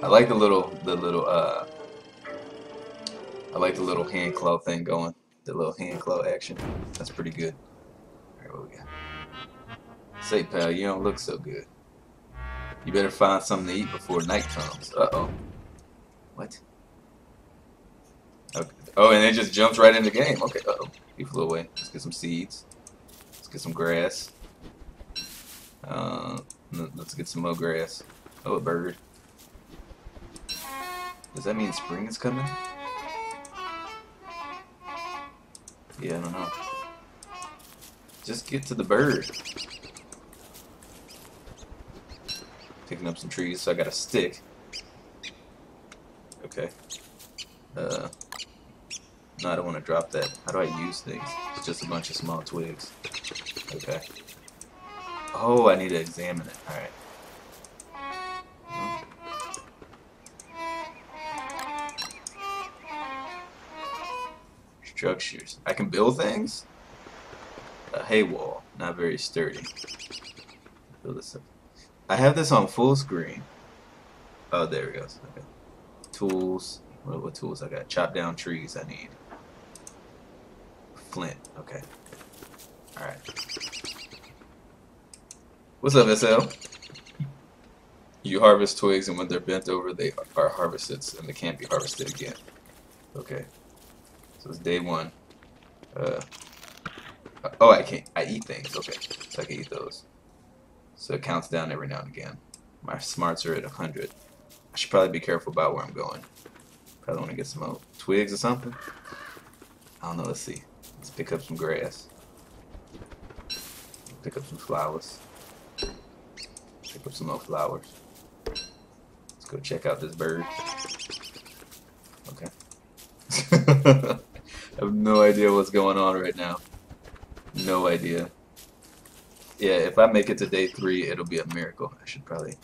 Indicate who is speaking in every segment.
Speaker 1: I like the little, the little, uh, I like the little hand claw thing going. The little hand claw action. That's pretty good. Alright, what we got? Say, pal, you don't look so good. You better find something to eat before night comes. Uh-oh. What? Okay. Oh, and it just jumps right in the game. Okay, uh-oh. He flew away. Let's get some seeds. Let's get some grass. Uh, let's get some more grass. Oh, a bird. Does that mean spring is coming? Yeah, I don't know. Just get to the bird. Picking up some trees, so I got a stick. Okay. Uh, no, I don't want to drop that. How do I use things? It's just a bunch of small twigs. Okay. Oh, I need to examine it. Alright. Structures. I can build things? A hay wall. Not very sturdy. I have this on full screen. Oh, there it goes. Okay. Tools. What, what tools I got? Chop down trees I need. Flint. Okay. Alright. What's up, SL? You harvest twigs, and when they're bent over, they are harvested, and they can't be harvested again. Okay. It's day one. Uh, oh, I can't. I eat things. Okay, so I can eat those. So it counts down every now and again. My smarts are at 100. I should probably be careful about where I'm going. Probably want to get some twigs or something. I don't know. Let's see. Let's pick up some grass. Pick up some flowers. Pick up some more flowers. Let's go check out this bird. Okay. I have no idea what's going on right now. No idea. Yeah, if I make it to day three, it'll be a miracle. I should probably.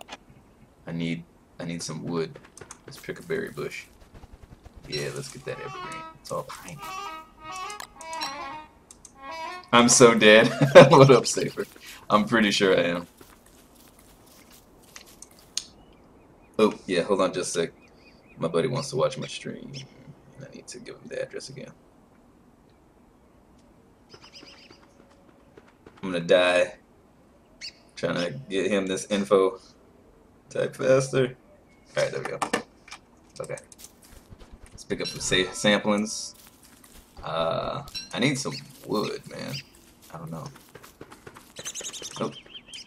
Speaker 1: I need. I need some wood. Let's pick a berry bush. Yeah, let's get that evergreen. It's all piney. I'm so dead. what up, Safer? I'm pretty sure I am. Oh, yeah, hold on just a sec. My buddy wants to watch my stream. I need to give him the address again. I'm gonna die trying to get him this info. Type faster. Alright, there we go. Okay. Let's pick up some sa samplings. Uh, I need some wood, man. I don't know. Oh,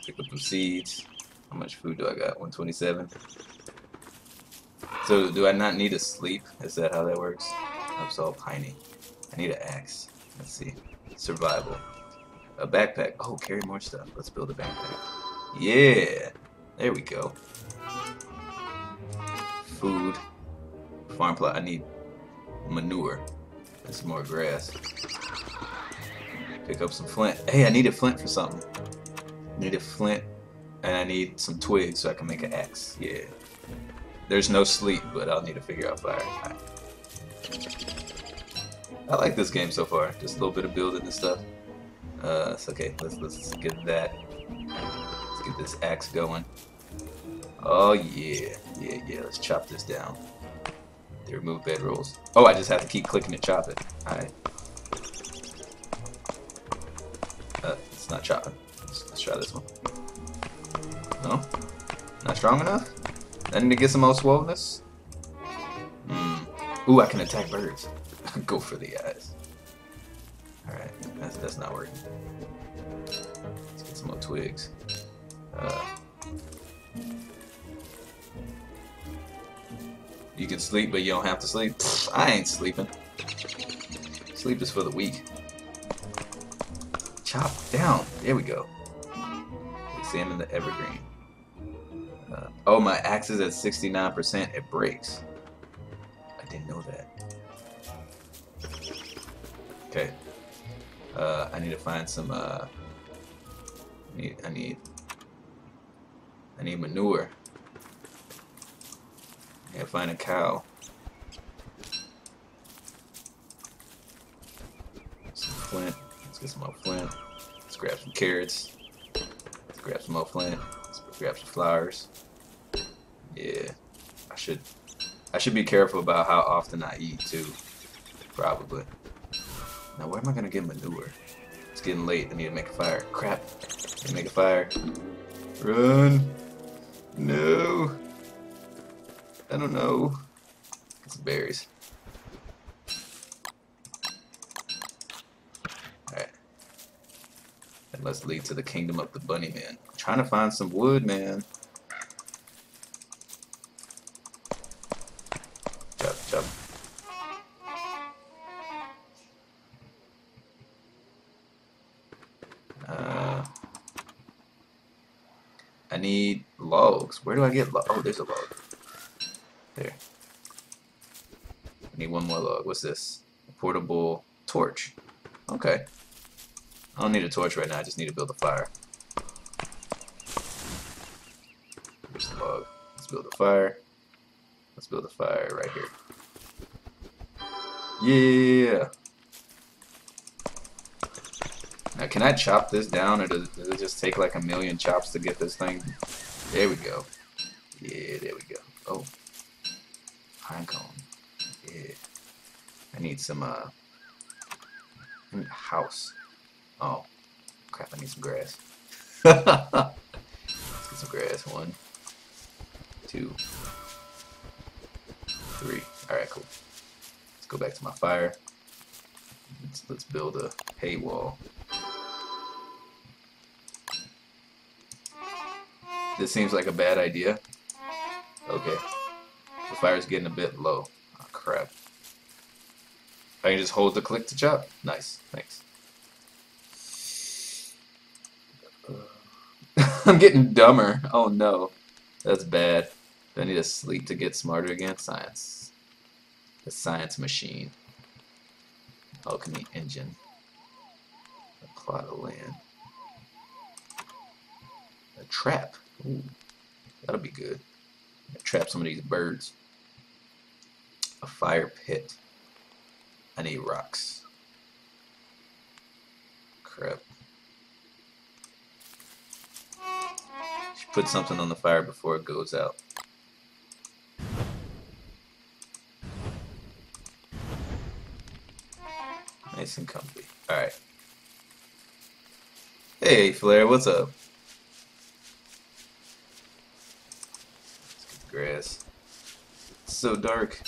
Speaker 1: pick up some seeds. How much food do I got? 127. So do I not need to sleep? Is that how that works? I'm so piney. I need an axe. Let's see. Survival. A backpack. Oh, carry more stuff. Let's build a backpack. Yeah. There we go. Food. Farm plot. I need manure. And some more grass. Pick up some flint. Hey, I need a flint for something. I need a flint. And I need some twigs so I can make an axe. Yeah. There's no sleep, but I'll need to figure out fire. Right. I like this game so far. Just a little bit of building and stuff. Uh, it's okay. Let's let's get that. Let's get this axe going. Oh yeah, yeah, yeah. Let's chop this down. They remove bed bedrolls. Oh, I just have to keep clicking to chop it. All right. Uh, it's not chopping. Let's, let's try this one. No, not strong enough. I need to get some more swollenness. Mm. Ooh, I can attack birds. Go for the eyes. That's, not working. Let's get some more twigs. Uh, you can sleep, but you don't have to sleep. I ain't sleeping. Sleep is for the weak. Chop down. There we go. Examine the evergreen. Uh, oh, my axe is at 69%. It breaks. I didn't know that. Okay. Uh, I need to find some, uh, I need, I need, I need manure. I gotta find a cow. Some flint. Let's get some more flint. Let's grab some carrots. Let's grab some more flint. Let's grab some flowers. Yeah I should I should be careful about how often I eat too. Probably. Now where am I gonna get manure? It's getting late. I need to make a fire. Crap. I make a fire. Run. No. I don't know. Some berries. Alright. That must lead to the kingdom of the bunny man. I'm trying to find some wood, man. Where do I get log? Oh, there's a log. There. I need one more log. What's this? A portable torch. Okay. I don't need a torch right now. I just need to build a fire. Here's the log. Let's build a fire. Let's build a fire right here. Yeah. Now, can I chop this down, or does, does it just take like a million chops to get this thing? There we go. Yeah, there we go. Oh, pine cone. Yeah. I need some, uh, I need a house. Oh, crap, I need some grass. Let's get some grass. One, two, three. Alright, cool. Let's go back to my fire. Let's, let's build a hay wall. This seems like a bad idea. Okay. The fire's getting a bit low. Oh, crap. I can just hold the click to chop? Nice. Thanks. I'm getting dumber. Oh no. That's bad. I need to sleep to get smarter again? Science. The science machine. Alchemy engine. A plot of land. A trap. Ooh. That'll be good. Trap some of these birds. A fire pit. I need rocks. Crap. Should put something on the fire before it goes out. Nice and comfy. Alright. Hey, Flare, what's up? Let's get the grass. It's so dark.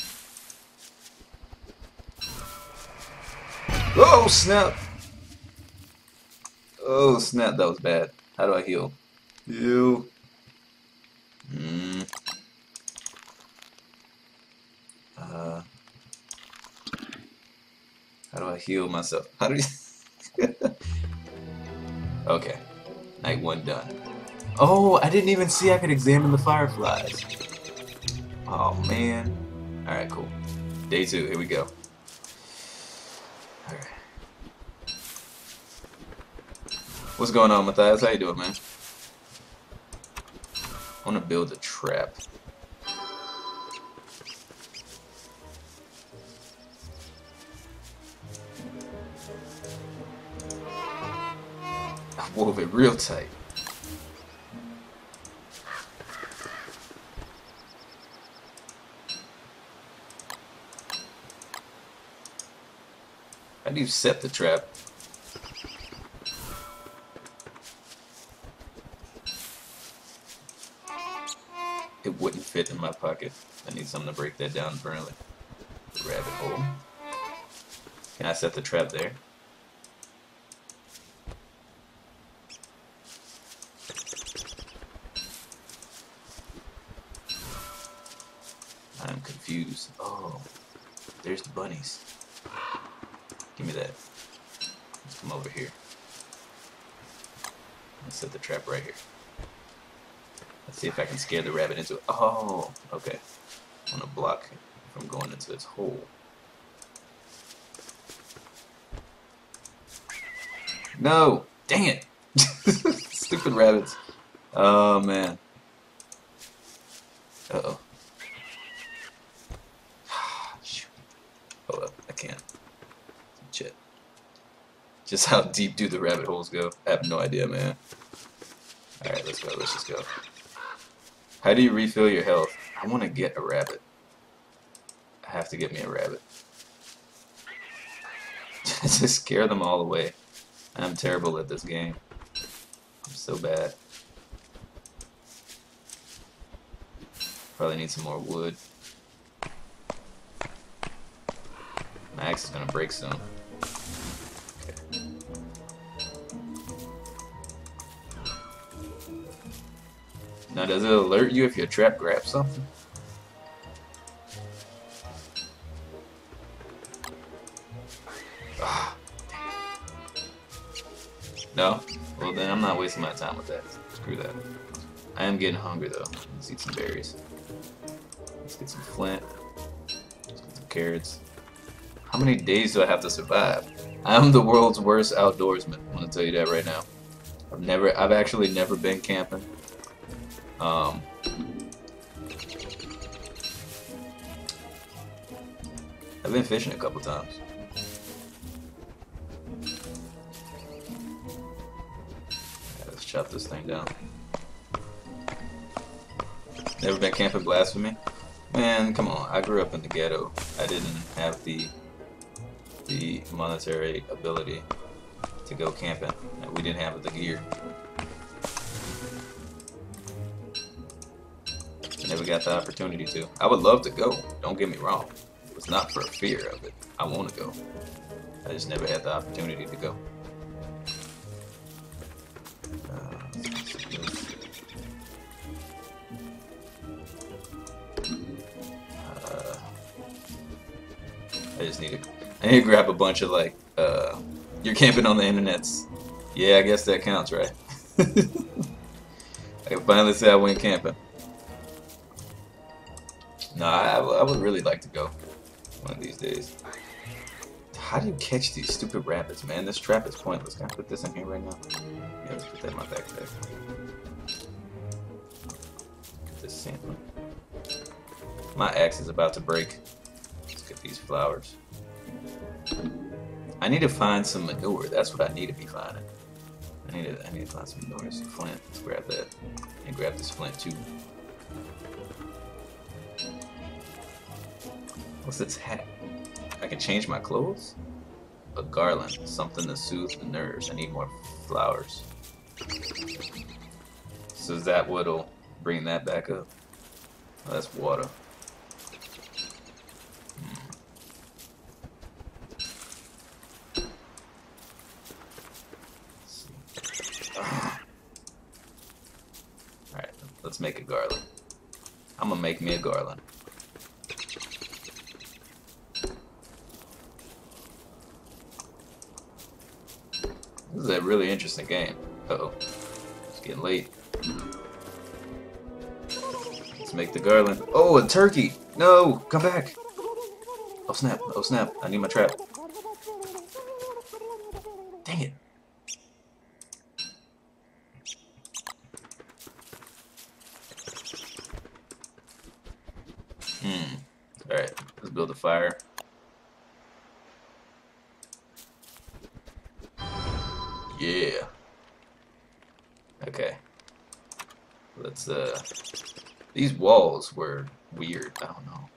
Speaker 1: Oh, snap! Oh, snap, that was bad. How do I heal? Heal. Hmm. Uh, how do I heal myself? How do you... okay. Night one done. Oh, I didn't even see I could examine the fireflies. Oh, man. Alright, cool. Day two, here we go. Alright. What's going on, Matthias? How you doing, man? I want to build a trap. I wove it real tight. You set the trap? It wouldn't fit in my pocket. I need something to break that down. The rabbit hole. Can I set the trap there? I'm confused. Oh, there's the bunnies. Give me that. Let's come over here. Let's set the trap right here. Let's see if I can scare the rabbit into it. Oh, okay. I'm gonna block from going into its hole. No! Dang it! Stupid rabbits. Oh, man. Uh-oh. Hold up, I can't. Shit. Just how deep do the rabbit holes go? I have no idea, man. Alright, let's go, let's just go. How do you refill your health? I want to get a rabbit. I have to get me a rabbit. to scare them all away. I'm terrible at this game. I'm so bad. Probably need some more wood. My axe is gonna break soon. Now does it alert you if your trap grabs something? Ah. No? Well then I'm not wasting my time with that. Screw that. I am getting hungry though. Let's eat some berries. Let's get some flint. Let's get some carrots. How many days do I have to survive? I'm the world's worst outdoorsman. I'm gonna tell you that right now. I've never, I've actually never been camping. Um, I've been fishing a couple times. Yeah, let's chop this thing down. Never been camping blasphemy? Man, come on. I grew up in the ghetto. I didn't have the the monetary ability to go camping. We didn't have the gear. Got the opportunity to. I would love to go. Don't get me wrong. It's not for fear of it. I want to go. I just never had the opportunity to go. Uh, I just need to. I need to grab a bunch of like. Uh, you're camping on the internets. Yeah, I guess that counts, right? I can finally say I went camping. No, I, would really like to go one of these days. How do you catch these stupid rabbits, man? This trap is pointless. Can I put this in here right now? Yeah, let's put that in my backpack. Get this sapling. My axe is about to break. Let's get these flowers. I need to find some manure. That's what I need to be finding. I need to, I need to find some manure, some flint. Let's grab that. And grab this flint too. What's this hat? I can change my clothes? A garland, something to soothe the nerves. I need more flowers. So is that what'll bring that back up? Oh, that's water. Hmm. Alright, let's make a garland. I'm gonna make me a garland. This is a really interesting game. Uh oh. It's getting late. Let's make the garland. Oh, a turkey! No! Come back! Oh snap, oh snap. I need my trap. Dang it. Hmm. Alright, let's build a fire. Yeah. Okay. Let's, uh... These walls were weird. I don't know.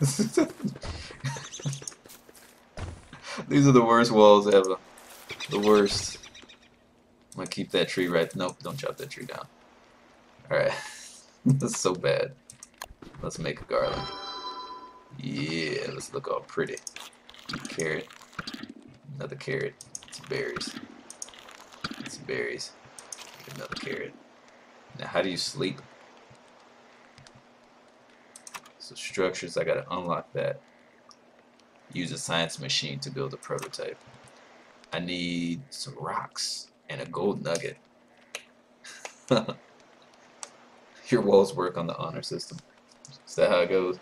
Speaker 1: These are the worst walls ever. The worst. I'm gonna keep that tree right. Nope, don't chop that tree down. Alright. That's so bad. Let's make a garland. Yeah, let's look all pretty. Carrot. Another carrot. Some berries. Berries. Another carrot. Now, how do you sleep? So structures, I gotta unlock that. Use a science machine to build a prototype. I need some rocks and a gold nugget. Your walls work on the honor system. Is that how it goes?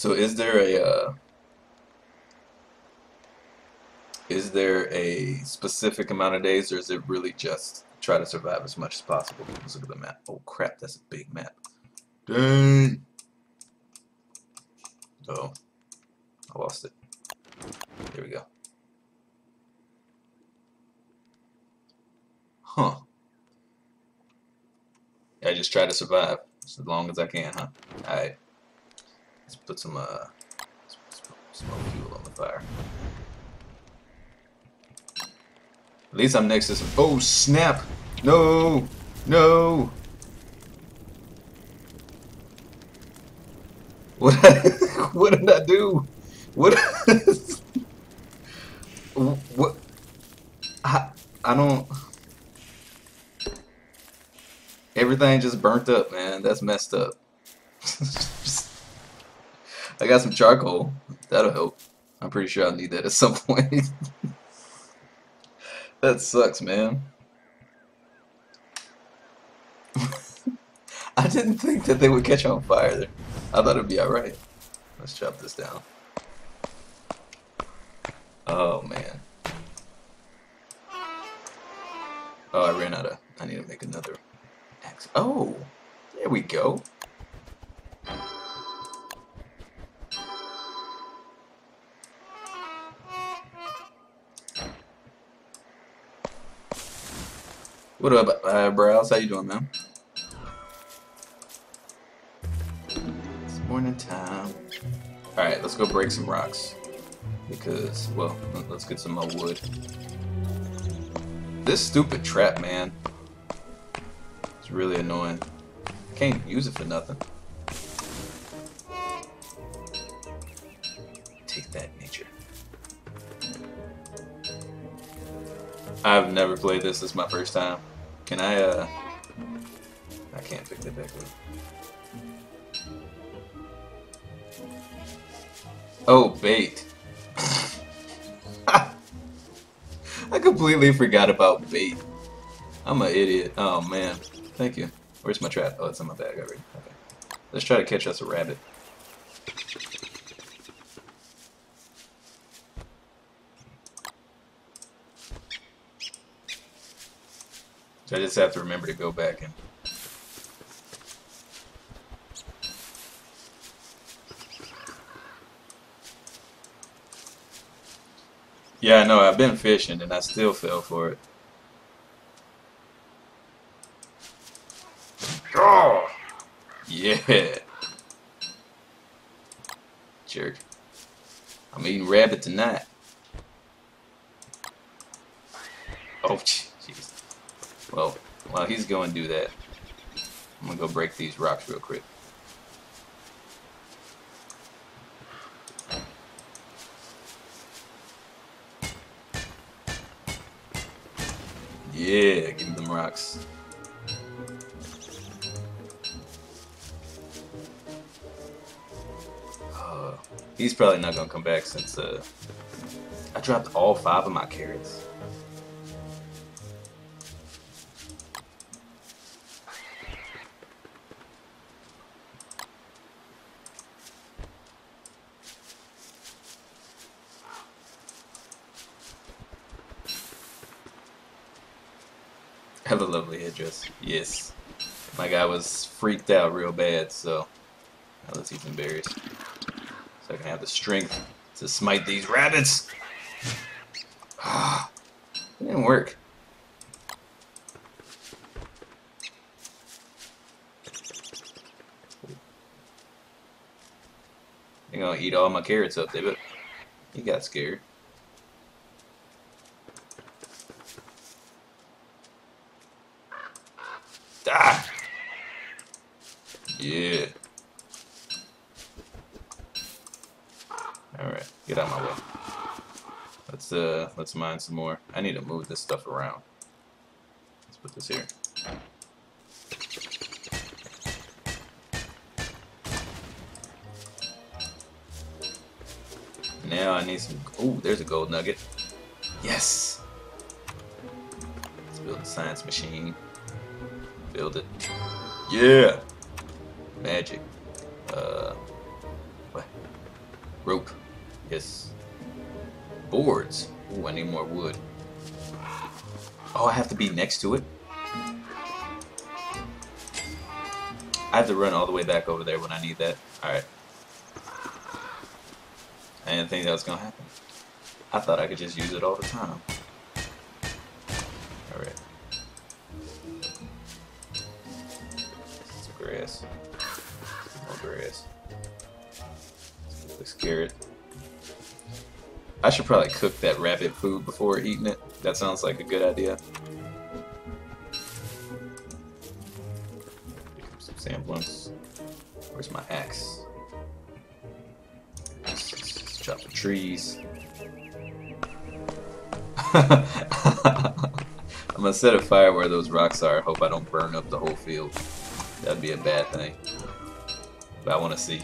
Speaker 1: So is there a uh, is there a specific amount of days or is it really just try to survive as much as possible? Let's look at the map. Oh crap, that's a big map. Dang. Oh. I lost it. There we go. Huh. I just try to survive as long as I can, huh? Alright. Let's put some, uh, smoke fuel on the fire. At least I'm next to some- Oh, snap! No! No! What? what did I do? What? what? I, I don't. Everything just burnt up, man. That's messed up. I got some charcoal. That'll help. I'm pretty sure I'll need that at some point. that sucks, man. I didn't think that they would catch on fire there. I thought it'd be alright. Let's chop this down. Oh, man. Oh, I ran out of... I need to make another axe. Oh! There we go. What up, uh, eyebrows? How you doing, man? It's morning time. Alright, let's go break some rocks. Because, well, let's get some more wood. This stupid trap, man. It's really annoying. Can't use it for nothing. Take that, nature. I've never played this. This is my first time. Can I, uh... I can't pick that back up. Oh, bait. I completely forgot about bait. I'm an idiot. Oh, man. Thank you. Where's my trap? Oh, it's in my bag already. Okay. Let's try to catch us a rabbit. So I just have to remember to go back and Yeah, I know. I've been fishing and I still fell for it. Oh! Yeah! Jerk. I'm eating rabbit tonight. Oh, he's going to do that, I'm going to go break these rocks real quick. Yeah, give me them rocks. Uh, he's probably not gonna come back since uh, I dropped all five of my carrots. Yes. My guy was freaked out real bad, so now let's eat some berries. So I can have the strength to smite these rabbits. Ah, it didn't work. They're gonna eat all my carrots up there, but he got scared. Ah! Yeah. Alright, get out of my way. Let's let's mine some more. I need to move this stuff around. Let's put this here. Now I need some oh there's a gold nugget. Yes! Let's build a science machine. Build it. Yeah! Magic. Be next to it? I have to run all the way back over there when I need that. Alright. I didn't think that was gonna happen. I thought I could just use it all the time. Alright. Some grass. More grass. Let's carrot. I should probably cook that rabbit food before eating it. That sounds like a good idea. Trees. I'm gonna set a fire where those rocks are. Hope I don't burn up the whole field. That'd be a bad thing. But I want to see.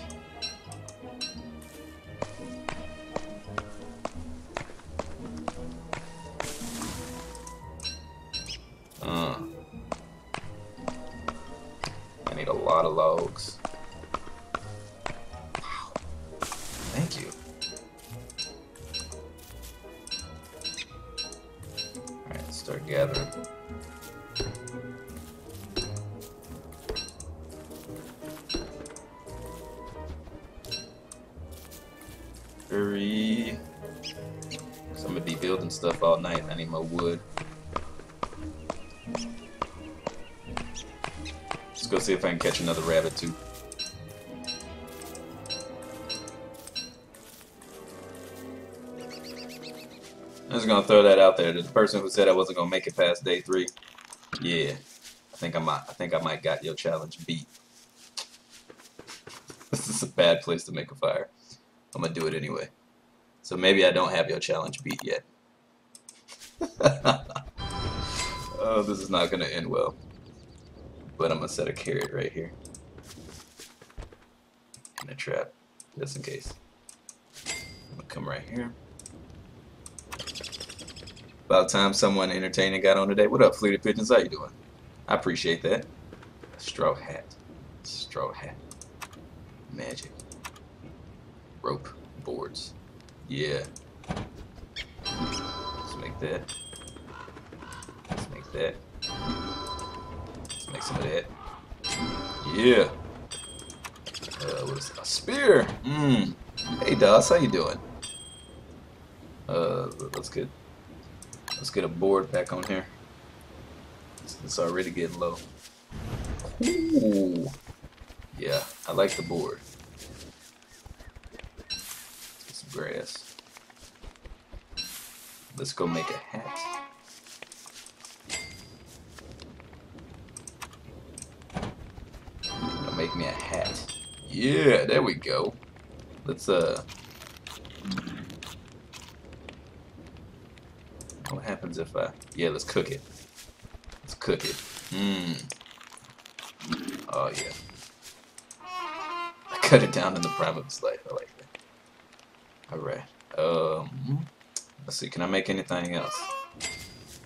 Speaker 1: Person who said I wasn't gonna make it past day three, yeah, I think I might. I think I might got your challenge beat. this is a bad place to make a fire. I'm gonna do it anyway. So maybe I don't have your challenge beat yet. oh, this is not gonna end well. But I'm gonna set a carrot right here. In a trap, just in case. I'm gonna come right here. About time someone entertaining got on today. What up, Fleeted Pigeons? How you doing? I appreciate that. Straw hat. Straw hat. Magic. Rope. Boards. Yeah. Let's make that. Let's make that. Let's make some of that. Yeah. Uh, what is it? A spear. Mmm. Hey, Doss, how you doing? Uh, let's get let's get a board back on here. It's, already getting low. Ooh. Yeah, I like the board. Get some grass. Let's go make a hat. Make me a hat. Yeah, there we go. Let's uh What happens if I yeah, let's cook it. Let's cook it. Mmm. Oh yeah. I cut it down in the prime of its life. I like that. Alright. Um let's see, can I make anything else?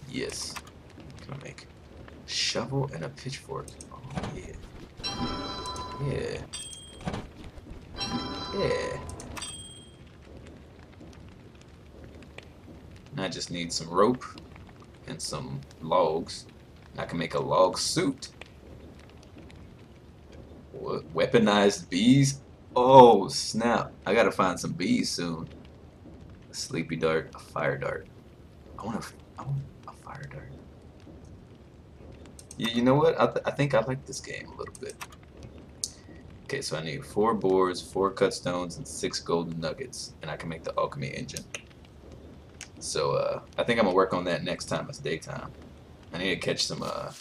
Speaker 1: Yes. Can I make shovel and a pitchfork? Oh yeah. Yeah. Yeah. I just need some rope and some logs. I can make a log suit. Weaponized bees? Oh, snap. I gotta find some bees soon. A sleepy dart, a fire dart. I want a, I want a fire dart. You, you know what? I, th I think I like this game a little bit. Okay, so I need four boards, four cut stones, and six golden nuggets, and I can make the alchemy engine. So uh, I think I'm gonna work on that next time it's daytime. I need to catch some. Uh,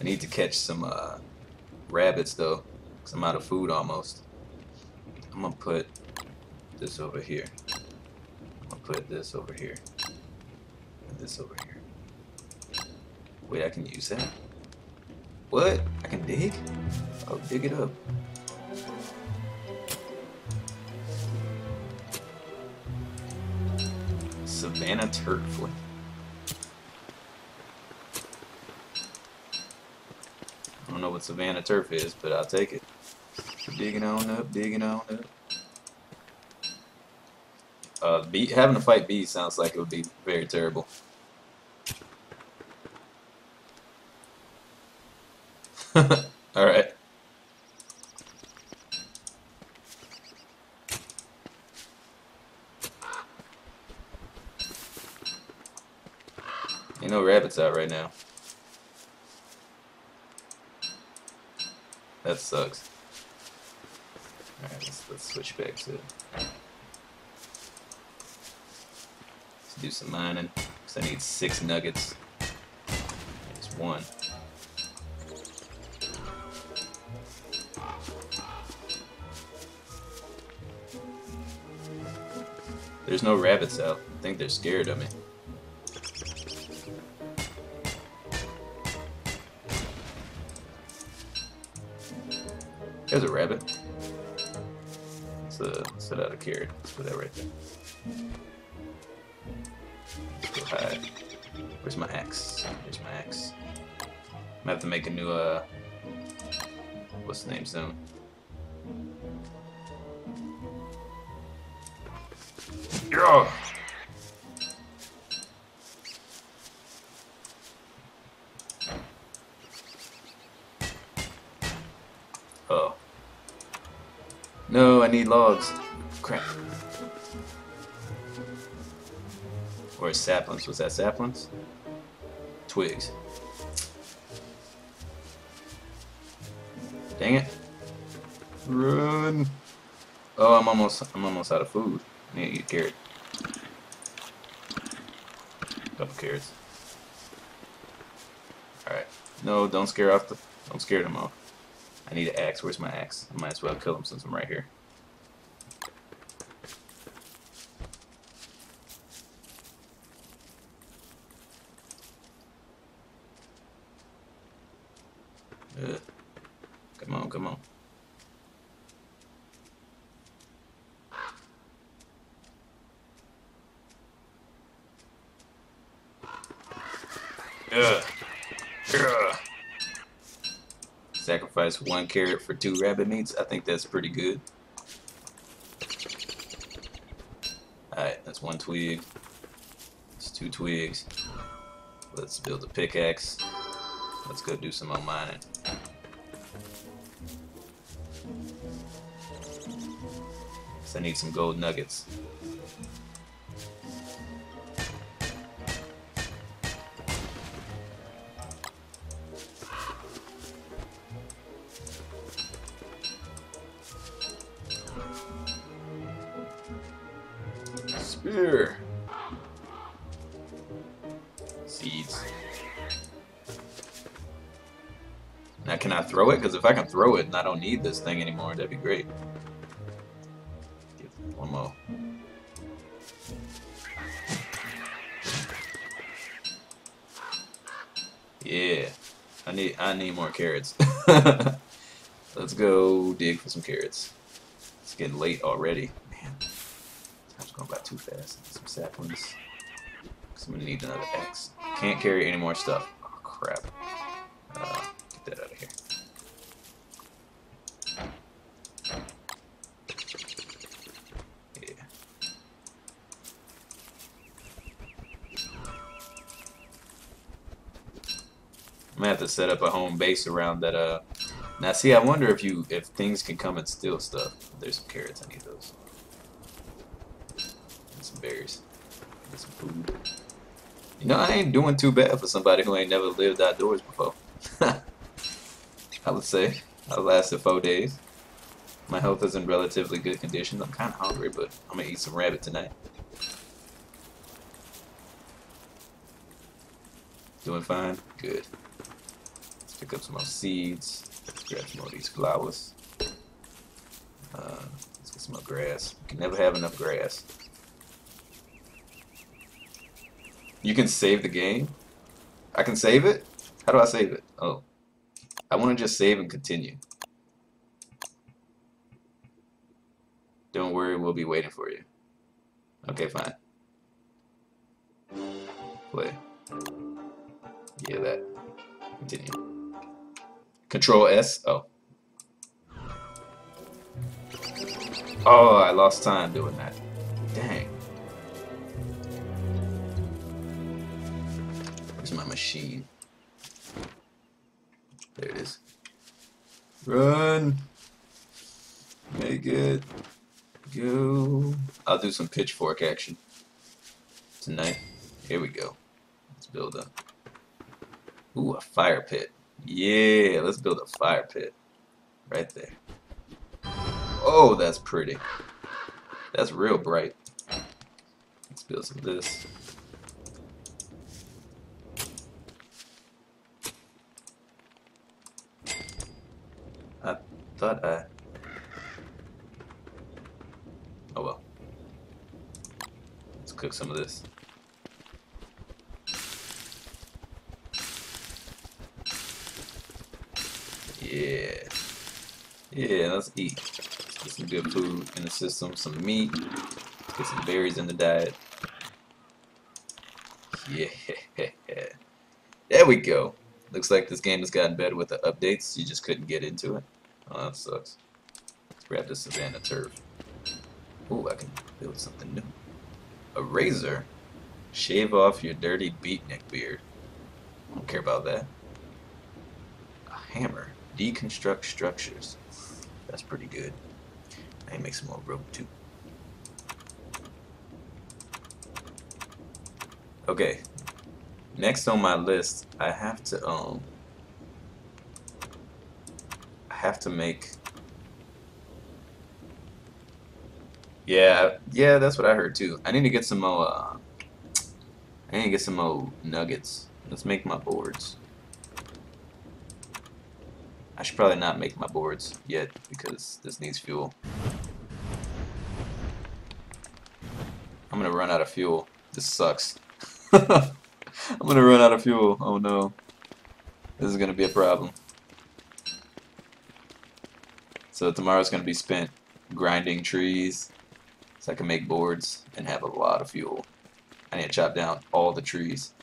Speaker 1: I need to catch some uh, rabbits though, cause I'm out of food almost. I'm gonna put this over here. I'm gonna put this over here. And this over here. Wait, I can use that. What? I can dig? Oh, dig it up. Savannah turf. I don't know what Savannah turf is, but I'll take it. Digging on up, digging on up. Uh, having to fight bees sounds like it would be very terrible. Alright. Rabbits out right now. That sucks. Alright, let's, let's switch back to... Let's do some mining. Because I need six nuggets. It's one. There's no rabbits out. I think they're scared of me. There's a rabbit. Let's uh, set out a carrot. Let's put that right there. Hide. Where's my axe? There's my axe. I'm gonna have to make a new, uh, what's the name zone? Yeah. Oh. No, I need logs. Crap. Where's saplings? Was that saplings? Twigs. Dang it. Run. Oh, I'm almost I'm almost out of food. I need to a carrot. Couple carrots. Alright. No, don't scare off the don't scare them off. Need an axe. Where's my axe? I might as well kill him since I'm right here. Uh, come on, come on. Ugh. Ugh. One carrot for two rabbit meats. I think that's pretty good. Alright, that's one twig. That's two twigs. Let's build a pickaxe. Let's go do some more mining. I need some gold nuggets. Don't need this thing anymore, that'd be great. Get one more. Yeah. I need I need more carrots. Let's go dig for some carrots. It's getting late already. Man, time's going by too fast. Some saplings. I'm gonna need another axe. Can't carry any more stuff. Set up a home base around that. Uh, now see, I wonder if you if things can come and steal stuff. There's some carrots. I need those. And some berries. Get some food. You know, I ain't doing too bad for somebody who ain't never lived outdoors before. I would say I lasted four days. My health is in relatively good condition. I'm kind of hungry, but I'm gonna eat some rabbit tonight. Doing fine? Good. Pick up some more seeds. Grab some more of these flowers. Uh, let's get some more grass. You can never have enough grass. You can save the game? I can save it? How do I save it? Oh. I want to just save and continue. Don't worry, we'll be waiting for you. Okay, fine. Play. Yeah, that. Continue. Control S. Oh. Oh, I lost time doing that. Dang. Where's my machine? There it is. Run! Make it. Go. I'll do some pitchfork action tonight. Here we go. Let's build a ooh a fire pit. Yeah, let's build a fire pit right there. Oh, that's pretty. That's real bright. Let's build some of this. I thought I. Oh well. Let's cook some of this. Yeah. Yeah, let's eat. Let's get some good food in the system, some meat, get some berries in the diet. Yeah. There we go. Looks like this game has gotten better with the updates. You just couldn't get into it. Oh, that sucks. Let's grab the Savannah Turf. Ooh, I can build something new. A razor. Shave off your dirty beatnik beard. I don't care about that. A hammer. Deconstruct structures. That's pretty good. I can make some more rope too. Okay. Next on my list, I have to um I have to make Yeah, yeah, that's what I heard too. I need to get some more uh, I need to get some more nuggets. Let's make my boards. I should probably not make my boards yet because this needs fuel. I'm gonna run out of fuel. This sucks. I'm gonna run out of fuel. Oh no. This is gonna be a problem. So tomorrow's gonna be spent grinding trees so I can make boards and have a lot of fuel. I need to chop down all the trees.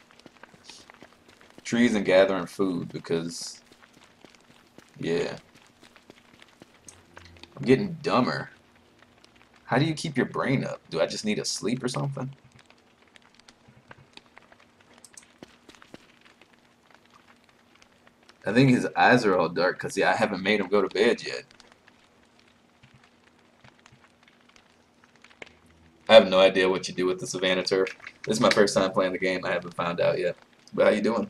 Speaker 1: Trees and gathering food because yeah. I'm getting dumber. How do you keep your brain up? Do I just need to sleep or something? I think his eyes are all dark because yeah, I haven't made him go to bed yet. I have no idea what you do with the Savannah Turf. This is my first time playing the game. I haven't found out yet. But how you doing?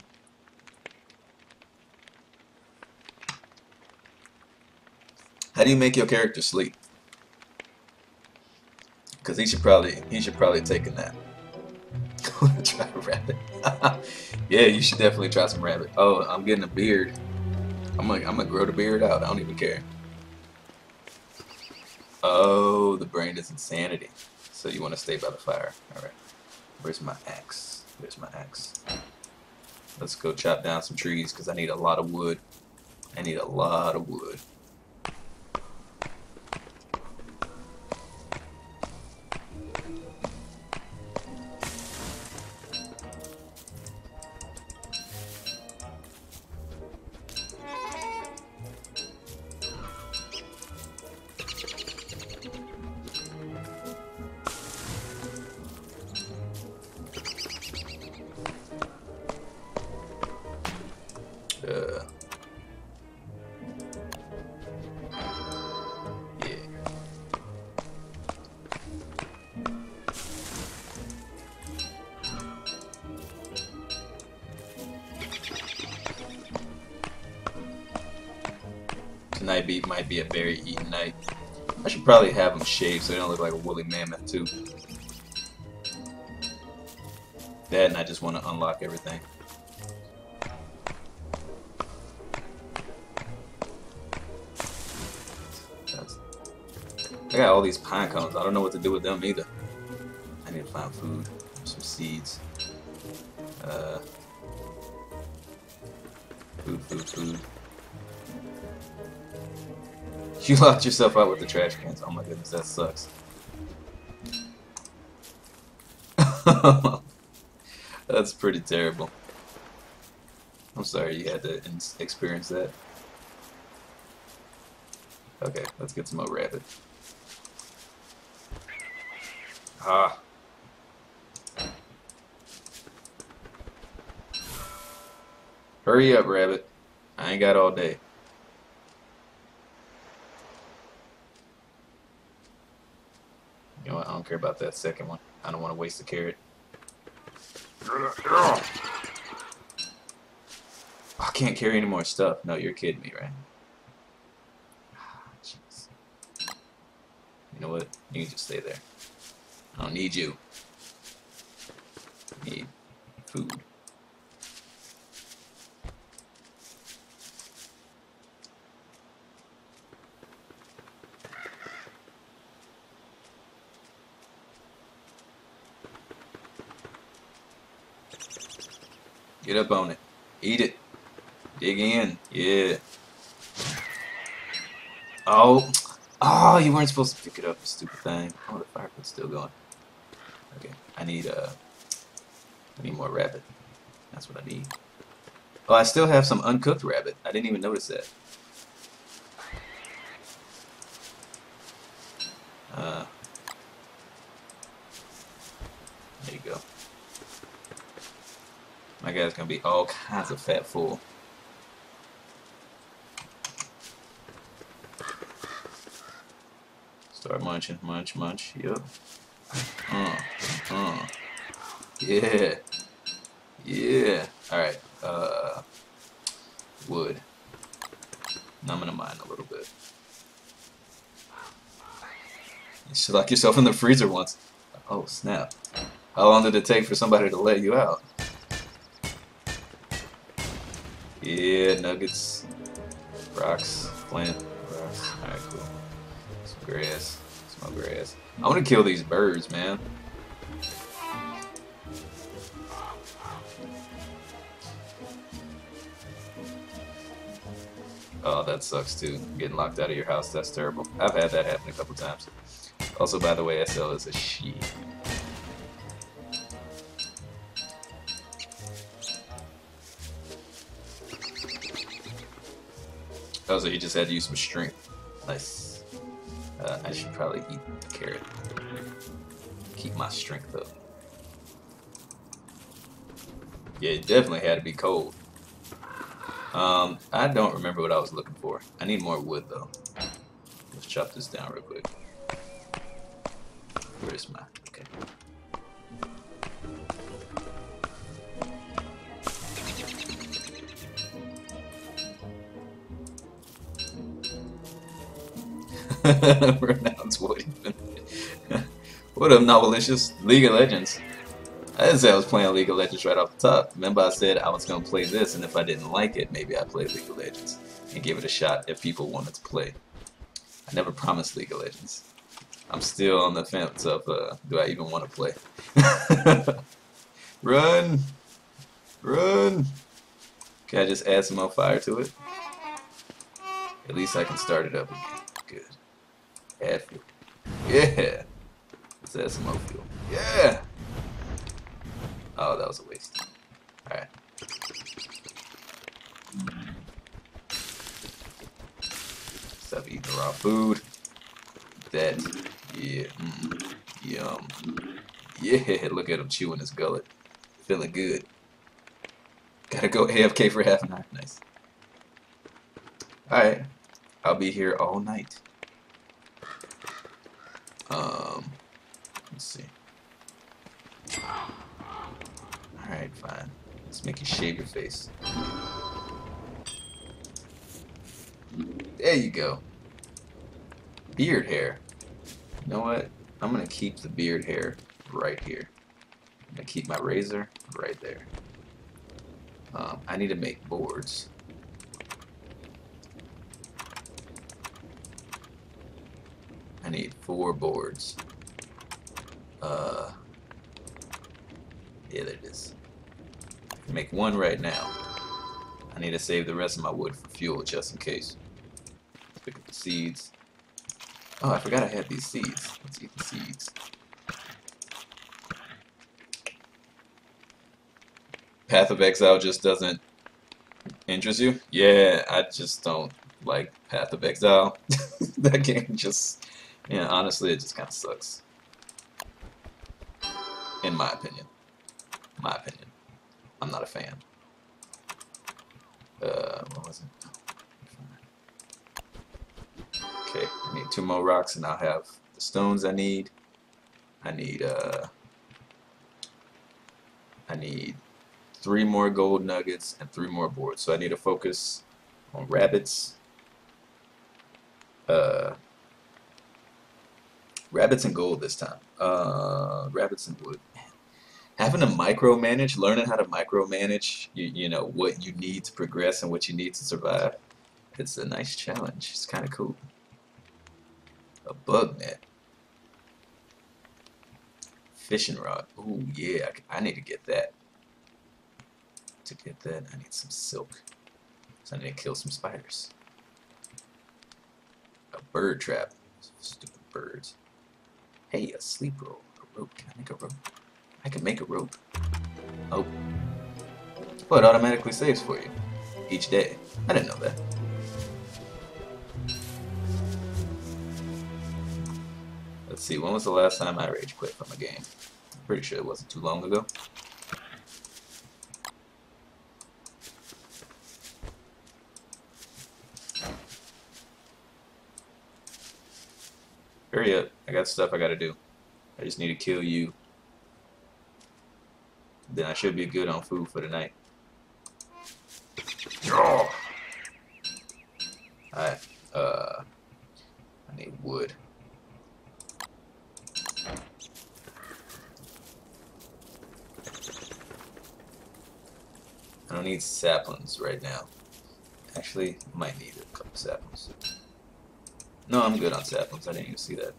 Speaker 1: How do you make your character sleep? Because he should probably he should probably take a nap. try rabbit. yeah, you should definitely try some rabbit. Oh, I'm getting a beard. I'm gonna I'm gonna grow the beard out. I don't even care. Oh, the brain is insanity. So you want to stay by the fire. All right. Where's my axe? Where's my axe? Let's go chop down some trees because I need a lot of wood. I need a lot of wood. So they don't look like a woolly mammoth too. That and I just want to unlock everything. I got all these pine cones. I don't know what to do with them either. I need to find food, some seeds. Uh, food, food, food. You locked yourself out with the trash cans. Oh that sucks. That's pretty terrible. I'm sorry you had to experience that. Okay, let's get some more rabbit. Ah. Hurry up, rabbit. I ain't got all day. don't care about that second one. I don't want to waste the carrot. I can't carry any more stuff. No, you're kidding me, right? Ah, jeez. You know what? You can just stay there. I don't need you. I need Get up on it. Eat it. Dig in. Yeah. Oh. Oh, you weren't supposed to pick it up, stupid thing. Oh, the fire pit's still going. Okay. I need, uh... I need more rabbit. That's what I need. Oh, I still have some uncooked rabbit. I didn't even notice that. Uh... There you go. My guy's gonna be all kinds of fat full. Start munching, munch, munch, yep. Uh, uh. Yeah. Yeah. Alright, uh, wood. Now I'm gonna mine a little bit. You should lock yourself in the freezer once. Oh, snap. How long did it take for somebody to let you out? Yeah, nuggets, rocks, plant, rocks. Alright, cool. Some grass, some grass. I want to kill these birds, man. Oh, that sucks too. Getting locked out of your house, that's terrible. I've had that happen a couple times. Also, by the way, SL is a she. So you just had to use some strength. Nice. Uh, I should probably eat the carrot. Keep my strength up. Yeah, it definitely had to be cold. Um, I don't remember what I was looking for. I need more wood, though. Let's chop this down real quick. Where's my... What even? what up, Novelicious? League of Legends. I didn't say I was playing League of Legends right off the top. Remember I said I was going to play this, and if I didn't like it, maybe I'd play League of Legends and give it a shot if people wanted to play. I never promised League of Legends. I'm still on the fence of, uh, do I even want to play? Run! Run! Can I just add some more fire to it? At least I can start it up again. Good. Fuel. Yeah! Let's add some more fuel. Yeah! Oh, that was a waste. Alright. Stop eating raw food. That. Yeah. Mm, yum. Yeah, look at him chewing his gullet. Feeling good. Gotta go AFK for half an hour. Nice. Alright. I'll be here all night. Um, let's see. Alright, fine. Let's make you shave your face. There you go. Beard hair. You know what? I'm gonna keep the beard hair right here. I'm gonna keep my razor right there. Um, I need to make boards. I need four boards. Uh, yeah, there it is. Make one right now. I need to save the rest of my wood for fuel just in case. Let's pick up the seeds. Oh, I forgot I had these seeds. Let's eat the seeds. Path of Exile just doesn't interest you? Yeah, I just don't like Path of Exile. that game just, yeah, honestly, it just kind of sucks. In my opinion. My opinion. I'm not a fan. Uh, what was it? Okay, I need two more rocks and I'll have the stones I need. I need, uh, I need three more gold nuggets and three more boards. So I need to focus on rabbits, uh, rabbits and gold this time. Uh, rabbits and wood. Having to micromanage, learning how to micromanage, you, you know, what you need to progress and what you need to survive. It's a nice challenge. It's kind of cool. A bug net. Fishing rod. Ooh, yeah, I, I need to get that. To get that, I need some silk. So I need to kill some spiders. A bird trap. Stupid birds. Hey, a sleep roll. A rope. Can I make a rope? I can make a rope. Oh. Well, it automatically saves for you. Each day. I didn't know that. Let's see, when was the last time I rage quit from a game? Pretty sure it wasn't too long ago. Hurry up, I got stuff I gotta do. I just need to kill you. Then I should be good on food for the night. Oh! Alright, uh, I need wood. I don't need saplings right now. Actually, might need a couple saplings. No, I'm good on saplings. I didn't even see that.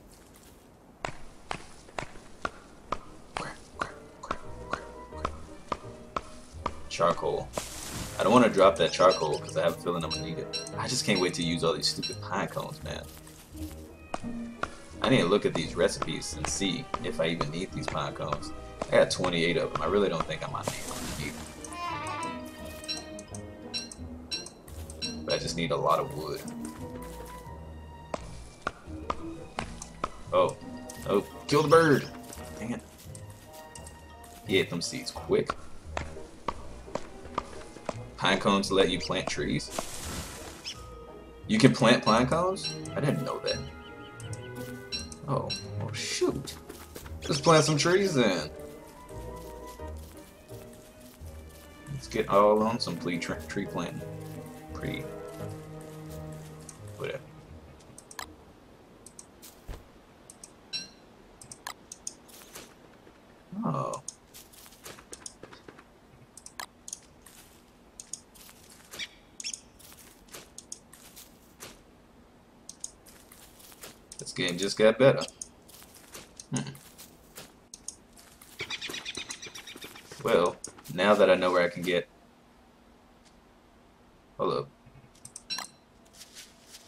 Speaker 1: Charcoal. I don't want to drop that charcoal because I have a feeling I'm going to need it. I just can't wait to use all these stupid pine cones, man. I need to look at these recipes and see if I even need these pine cones. I got 28 of them. I really don't think I might need them. But I just need a lot of wood. Oh. Oh, kill the bird! Dang it. He ate them seeds quick. Pine cones to let you plant trees? You can plant pine cones? I didn't know that. Oh, oh shoot. Let's plant some trees then. Let's get all on some tree, tree planting. Pre whatever. Oh. This game just got better. Hmm. Well, now that I know where I can get... Hold up.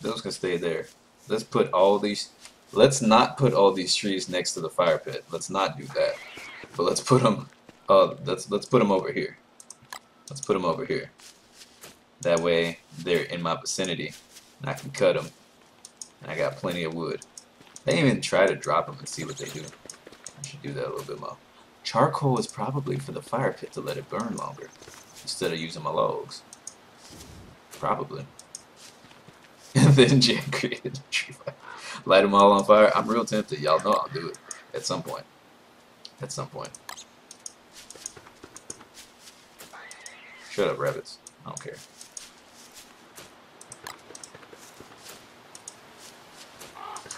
Speaker 1: Those can stay there. Let's put all these... Let's not put all these trees next to the fire pit. Let's not do that. But let's put them... Uh, let's, let's put them over here. Let's put them over here. That way, they're in my vicinity. And I can cut them. And I got plenty of wood. I didn't even try to drop them and see what they do. I should do that a little bit more. Charcoal is probably for the fire pit to let it burn longer. Instead of using my logs. Probably. and then Jan created a tree fire. Light them all on fire. I'm real tempted. Y'all know I'll do it at some point. At some point. Shut up, rabbits. I don't care.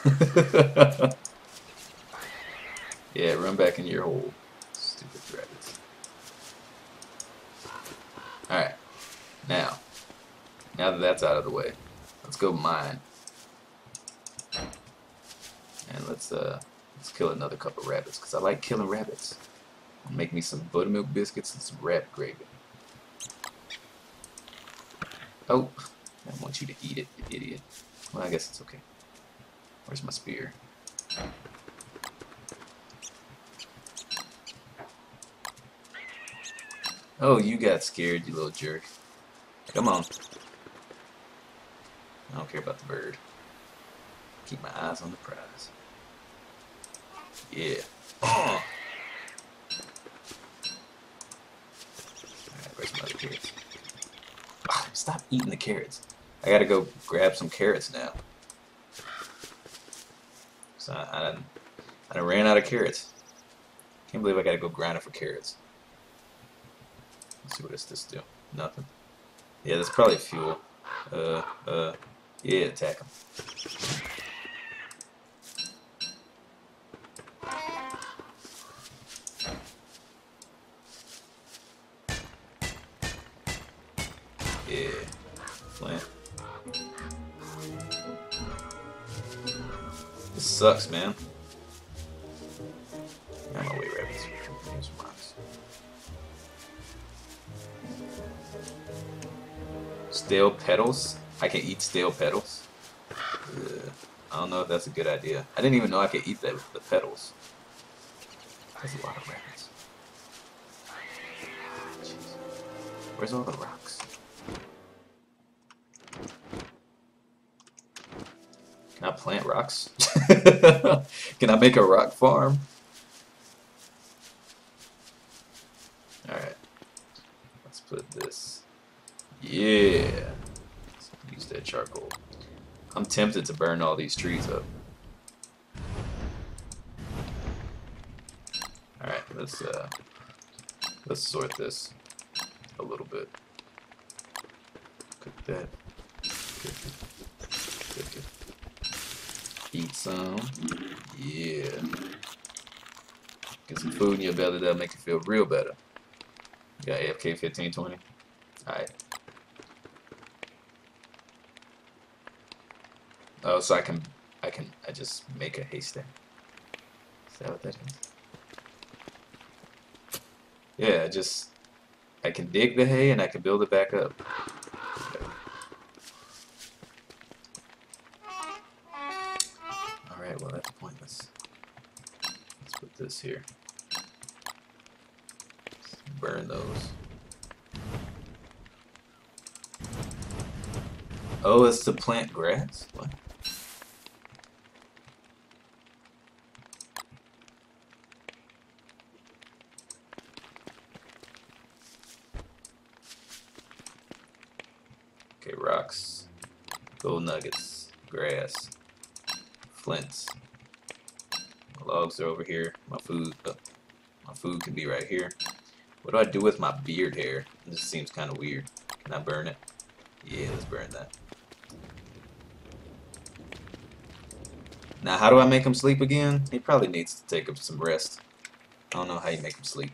Speaker 1: yeah, run back in your hole. Stupid rabbits. Alright. Now. Now that that's out of the way. Let's go mine. And let's uh let's kill another couple rabbits because I like killing rabbits. Make me some buttermilk biscuits and some rabbit gravy. Oh, I want you to eat it, you idiot. Well, I guess it's okay. Where's my spear? Oh, you got scared, you little jerk. Come on. I don't care about the bird. Keep my eyes on the prize. Yeah. Oh. Alright, where's my other carrots? Oh, stop eating the carrots. I gotta go grab some carrots now. So I, I, I ran out of carrots. Can't believe I gotta go grind it for carrots. Let's see what does this do? Nothing. Yeah, that's probably fuel. Uh, uh, yeah, attack him. Sucks, man. Of my way, rabbits. Rocks. Stale petals? I can eat stale petals? Ugh. I don't know if that's a good idea. I didn't even know I could eat the, the petals. That's a lot of rabbits. Where's all the rocks? I plant rocks? Can I make a rock farm? Alright. Let's put this. Yeah. Let's use that charcoal. I'm tempted to burn all these trees up. Alright, let's uh let's sort this a little bit. Cook that. Cook it. Cook it. Eat some. Yeah. Get some food in your belly that'll make you feel real better. You got AFK 1520? Alright. Oh, so I can, I can, I just make a haystack. Is that what that is? Yeah, I just, I can dig the hay and I can build it back up. Plant grass? What? Okay, rocks, gold nuggets, grass, flints. My logs are over here. My food, uh, my food can be right here. What do I do with my beard hair? This seems kind of weird. Can I burn it? Yeah, let's burn that. Now, how do I make him sleep again? He probably needs to take up some rest. I don't know how you make him sleep.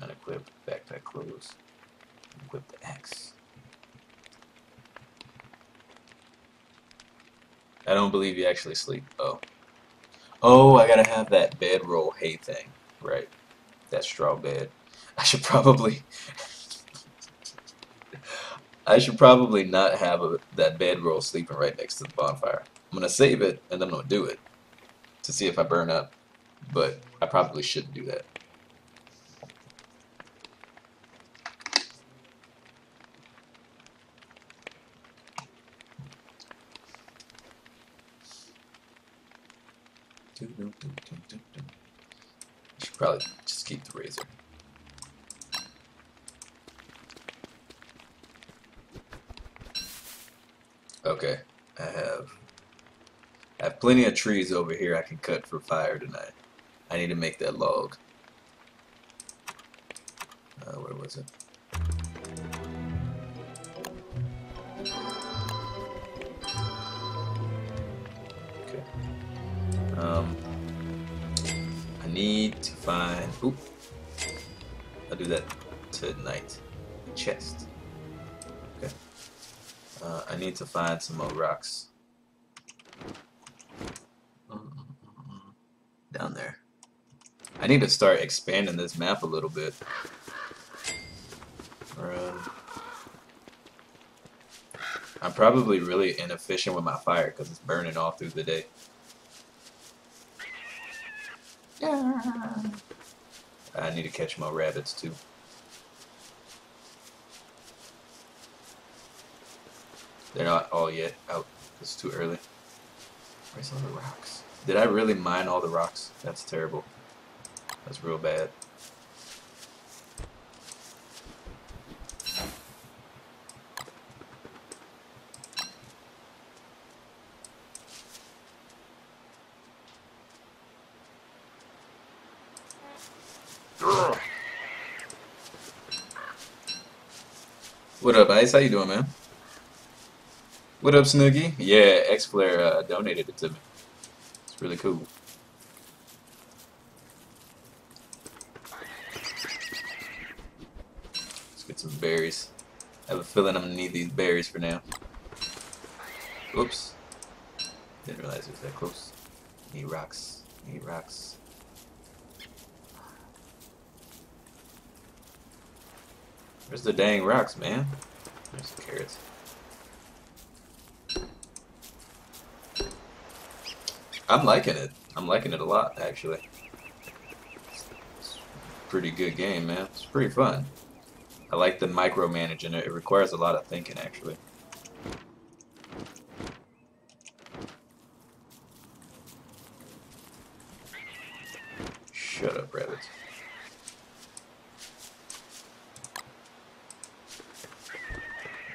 Speaker 1: Unequip backpack clothes. Equip the axe. I don't believe you actually sleep. Oh. Oh, I gotta have that bedroll hay thing. Right. That straw bed. I should probably... I should probably not have a, that bedroll sleeping right next to the bonfire. I'm gonna save it, and I'm gonna do it. To see if I burn up. But I probably shouldn't do that. Should probably just keep the razor. Okay, I have Plenty of trees over here I can cut for fire tonight. I need to make that log. Uh, where was it? Okay. Um, I need to find. Oop. I'll do that tonight. Chest. Okay. Uh, I need to find some more rocks. Down there. I need to start expanding this map a little bit. I'm probably really inefficient with my fire because it's burning all through the day. Yeah. I need to catch more rabbits too. They're not all yet out. It's too early. Where's all the rocks? Did I really mine all the rocks? That's terrible. That's real bad. What up, Ice? How you doing, man? What up, Snoogie? Yeah, X-Flare uh, donated it to me. Really cool. Let's get some berries. I have a feeling I'm gonna need these berries for now. Oops. Didn't realize it was that close. Need rocks. Need rocks. Where's the dang rocks, man? There's the carrots. I'm liking it. I'm liking it a lot, actually. Pretty good game, man. It's pretty fun. I like the micromanaging. It requires a lot of thinking, actually. Shut up, rabbits.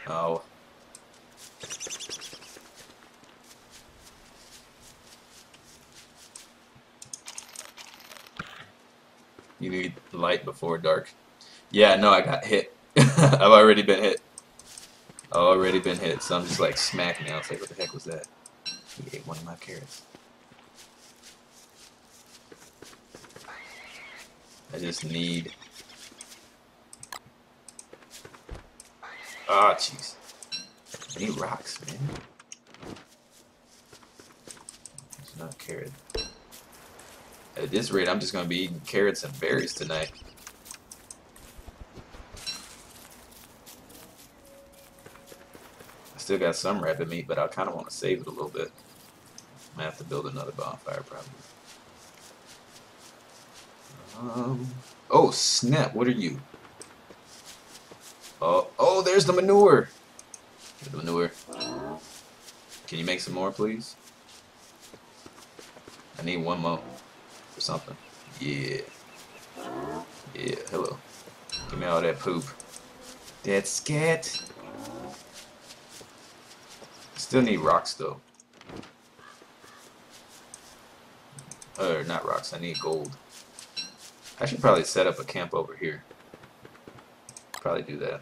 Speaker 1: Oh. You need light before dark. Yeah, no, I got hit. I've already been hit. I've already been hit, so I'm just like smacking out. It's like, what the heck was that? He ate one of my carrots. I just need... Ah, oh, jeez. I need rocks, man. It's not carrot. At this rate, I'm just going to be eating carrots and berries tonight. Still got some rabbit meat, but I kind of want to save it a little bit. I have to build another bonfire, probably. Um, oh, snap. What are you? Oh, oh, there's the manure. The manure. Can you make some more, please? I need one more or something. Yeah. Yeah, hello. Give me all that poop. That scat. Still need rocks, though. Or, not rocks, I need gold. I should probably set up a camp over here. Probably do that.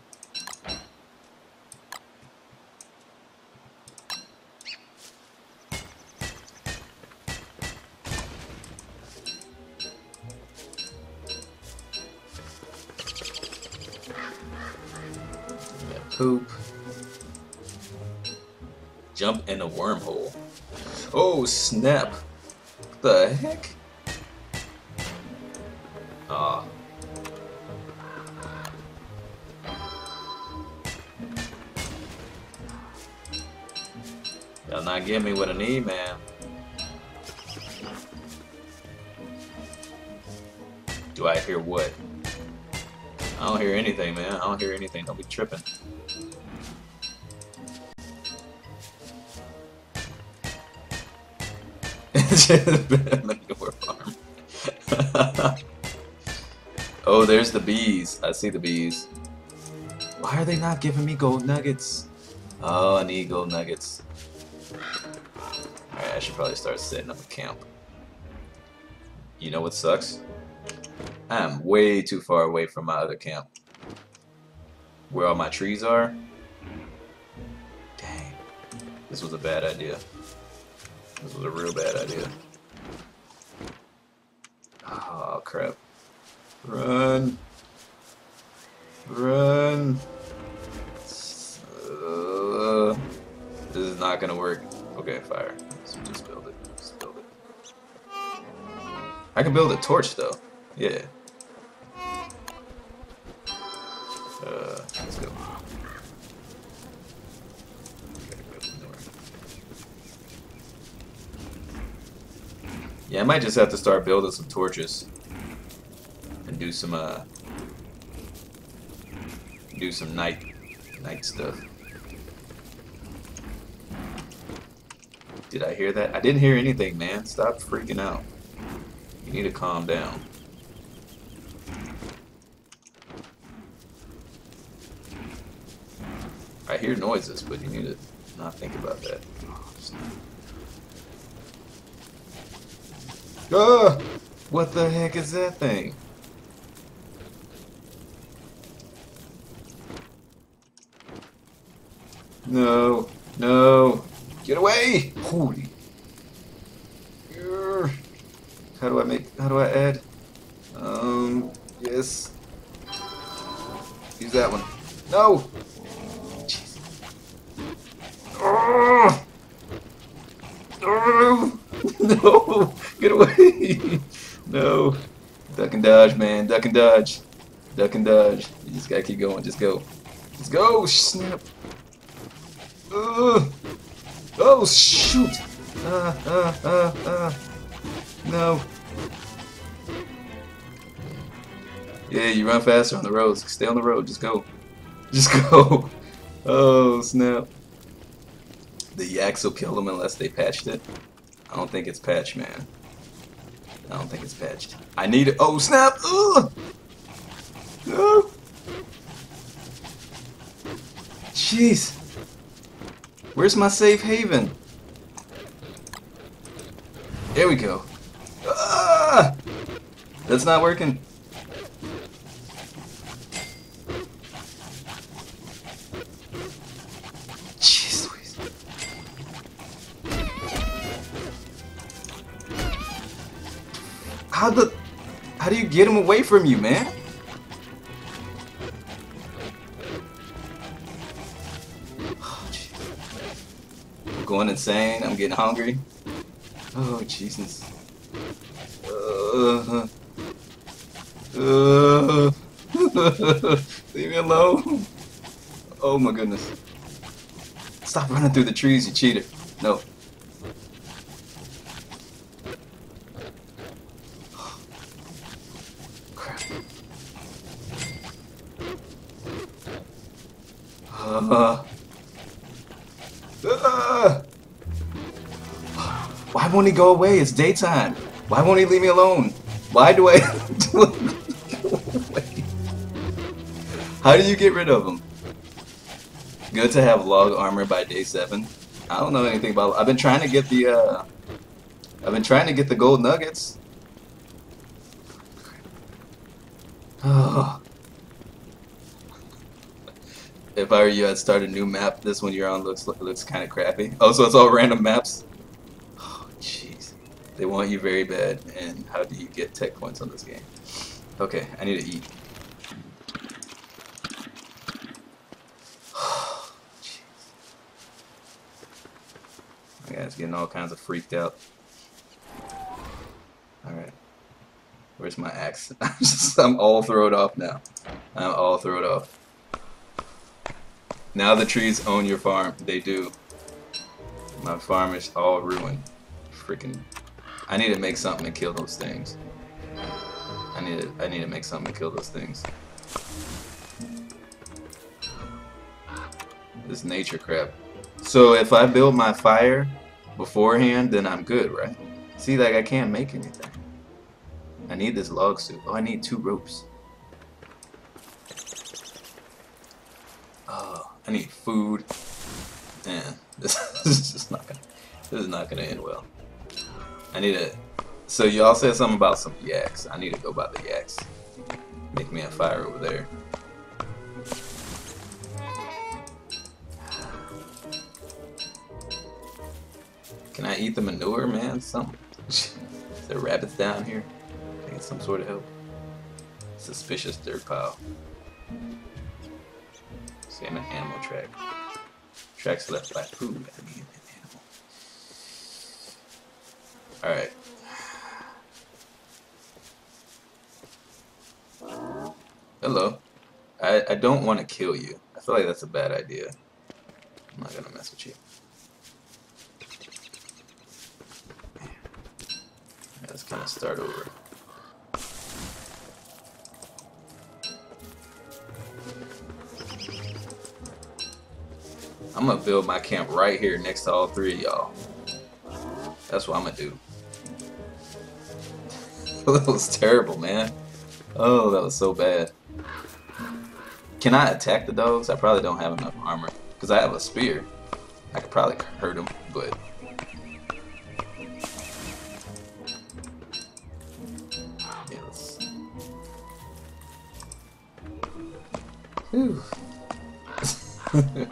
Speaker 1: Wormhole. Oh, snap. The heck? Aw. Y'all not give me what I need, man. Do I hear what? I don't hear anything, man. I don't hear anything. Don't be tripping. Manure farm. Oh, there's the bees. I see the bees. Why are they not giving me gold nuggets? Oh, I need gold nuggets. Alright, I should probably start setting up a camp. You know what sucks? I'm way too far away from my other camp. Where all my trees are. Dang. This was a bad idea. This was a real bad idea. Oh, crap. Run. Run. Uh, this is not gonna work. Okay, fire. Let's just build it. Just build it. I can build a torch though. Might just have to start building some torches And do some uh do some night night stuff. Did I hear that? I didn't hear anything, man. Stop freaking out. You need to calm down. I hear noises, but you need to not think about that. Ah! What the heck is that thing? No. No. Get away! Holy. Urgh. How do I make, how do I add? Um, yes. Use that one. No! Jeez. Urgh. Urgh. No! Get away! No. Duck and dodge, man. Duck and dodge. Duck and dodge. You just gotta keep going. Just go. Just go! Snap! Ugh. Oh, shoot! Uh, uh, uh, uh. No. Yeah, you run faster on the roads. Stay on the road. Just go. Just go. Oh, snap. The yaks will kill them unless they patched it. I don't think it's patched, man. I don't think it's patched. I need it. Oh, snap! Ugh! No! Jeez. Where's my safe haven? There we go. Ah! That's not working. Jeez. How the... How do you get him away from you, man? Going insane. I'm getting hungry. Oh, Jesus. Uh, uh, leave me alone. Oh my goodness. Stop running through the trees, you cheater. No. Won't he go away? It's daytime. Why won't he leave me alone? Why do I? How do you get rid of him? Good to have log armor by day seven. I don't know anything about. I've been trying to get the. uh I've been trying to get the gold nuggets. If I were you, I'd start a new map. This one you're on looks looks kind of crappy. Oh, so it's all random maps. They want you very bad. And how do you get tech points on this game? Okay, I need to eat. My guy's getting all kinds of freaked out. Alright. Where's my axe? I'm all thrown off now. I'm all thrown off. Now the trees own your farm. They do. My farm is all ruined. Freaking. I need to make something to kill those things. I need to, I need to make something to kill those things. This nature crap. So if I build my fire beforehand, then I'm good, right? See, like I can't make anything. I need this log suit. Oh, I need two ropes. Oh, I need food. Man, this, is not gonna. This is not gonna end well. I need to. So y'all said something about some yaks. I need to go by the yaks. Make me a fire over there. Can I eat the manure, man? Some. Is there rabbits down here? Can I get some sort of help? Suspicious dirt pile. See Salmon animal track. Tracks left by poo. I mean, an animal. Alright. Hello. I, I don't want to kill you. I feel like that's a bad idea. I'm not gonna mess with you. Let's kind of start over. I'm gonna build my camp right here next to all three of y'all. That's what I'm gonna do. that was terrible, man. Oh, that was so bad. Can I attack the dogs? I probably don't have enough armor. Because I have a spear. I could probably hurt them, but... Let's... Whew.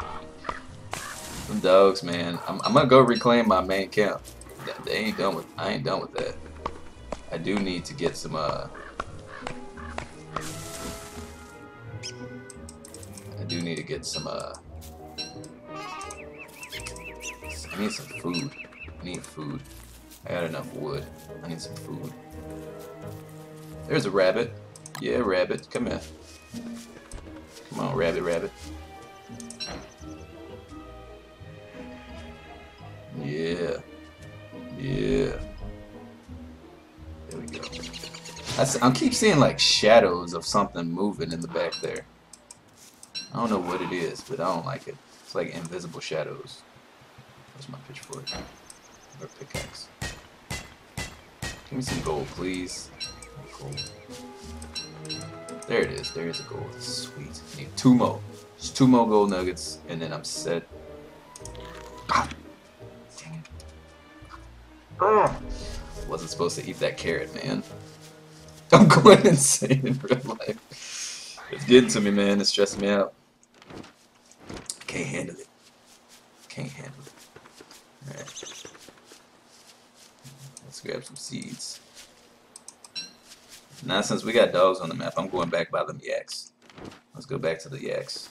Speaker 1: Them dogs, man. I'm, I'm gonna go reclaim my main camp. They ain't done with. I ain't done with that. I do need to get some. Uh, I do need to get some. Uh, I need some food. I need food. I got enough wood. I need some food. There's a rabbit. Yeah, rabbit. Come here. Come on, rabbit, rabbit. Yeah. Yeah. I, I keep seeing like shadows of something moving in the back there. I don't know what it is, but I don't like it. It's like invisible shadows. Where's my pitchfork? Or pickaxe? Give me some gold, please. Gold. There it is. There is a gold. Sweet. I need two more. Just two more gold nuggets, and then I'm set. Ah. Dang it. Ah. Wasn't supposed to eat that carrot, man. I'm going insane in real life. It's getting to me, man. It's stressing me out. Can't handle it. Can't handle it. Alright. Let's grab some seeds. Now, since we got dogs on the map, I'm going back by them yaks. Let's go back to the yaks.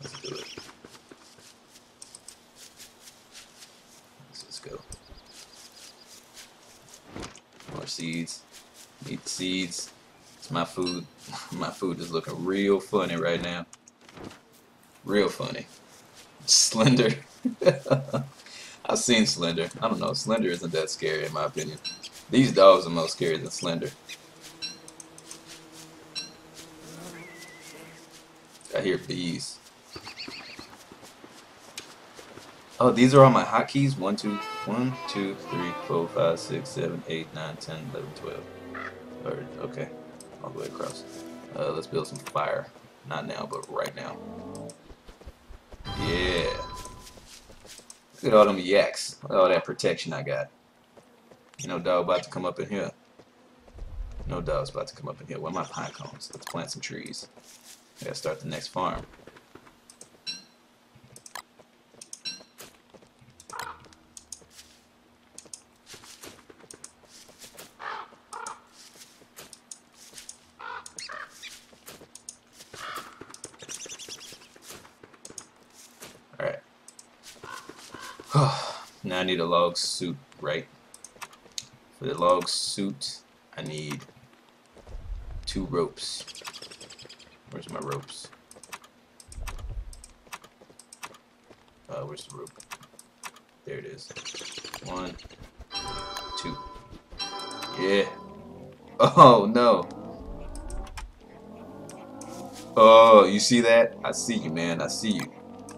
Speaker 1: Let's do it. Let's just go. More seeds. Need the seeds. It's my food. my food is looking real funny right now. Real funny. Slender. I've seen Slender. I don't know. Slender isn't that scary in my opinion. These dogs are more scary than Slender. I hear bees. Oh, these are all my hotkeys. 1, 2, 1, 2, 3, 4, 5, 6, 7, 8, 9, 10, 11, 12. Or, okay. All the way across. Uh, let's build some fire. Not now, but right now. Yeah. Look at all them yaks. Look at all that protection I got. You know dog about to come up in here. No dog's about to come up in here. Where my pine cones? Let's plant some trees. I gotta start the next farm. Alright. A log suit, right? For the log suit, I need two ropes. Where's my ropes? Uh, where's the rope? There it is. One, two. Yeah. Oh, no. Oh, you see that? I see you, man. I see you.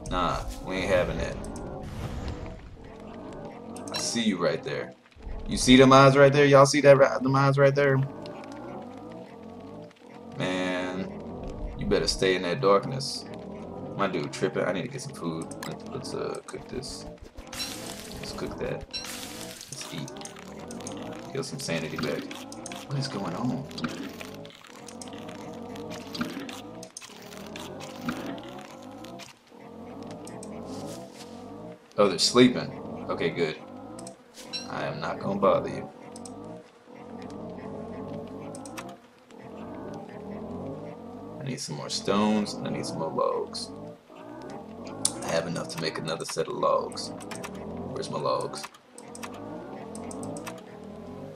Speaker 1: Nah, we ain't having that. See you right there. You see them eyes right there? Y'all see that them eyes right there? Man, you better stay in that darkness. My dude tripping. I need to get some food. Let's, let's uh, cook this. Let's cook that. Let's eat. Get some sanity back. What is going on? Oh, they're sleeping. Okay, good. I am not gonna bother you. I need some more stones, and I need some more logs. I have enough to make another set of logs. Where's my logs?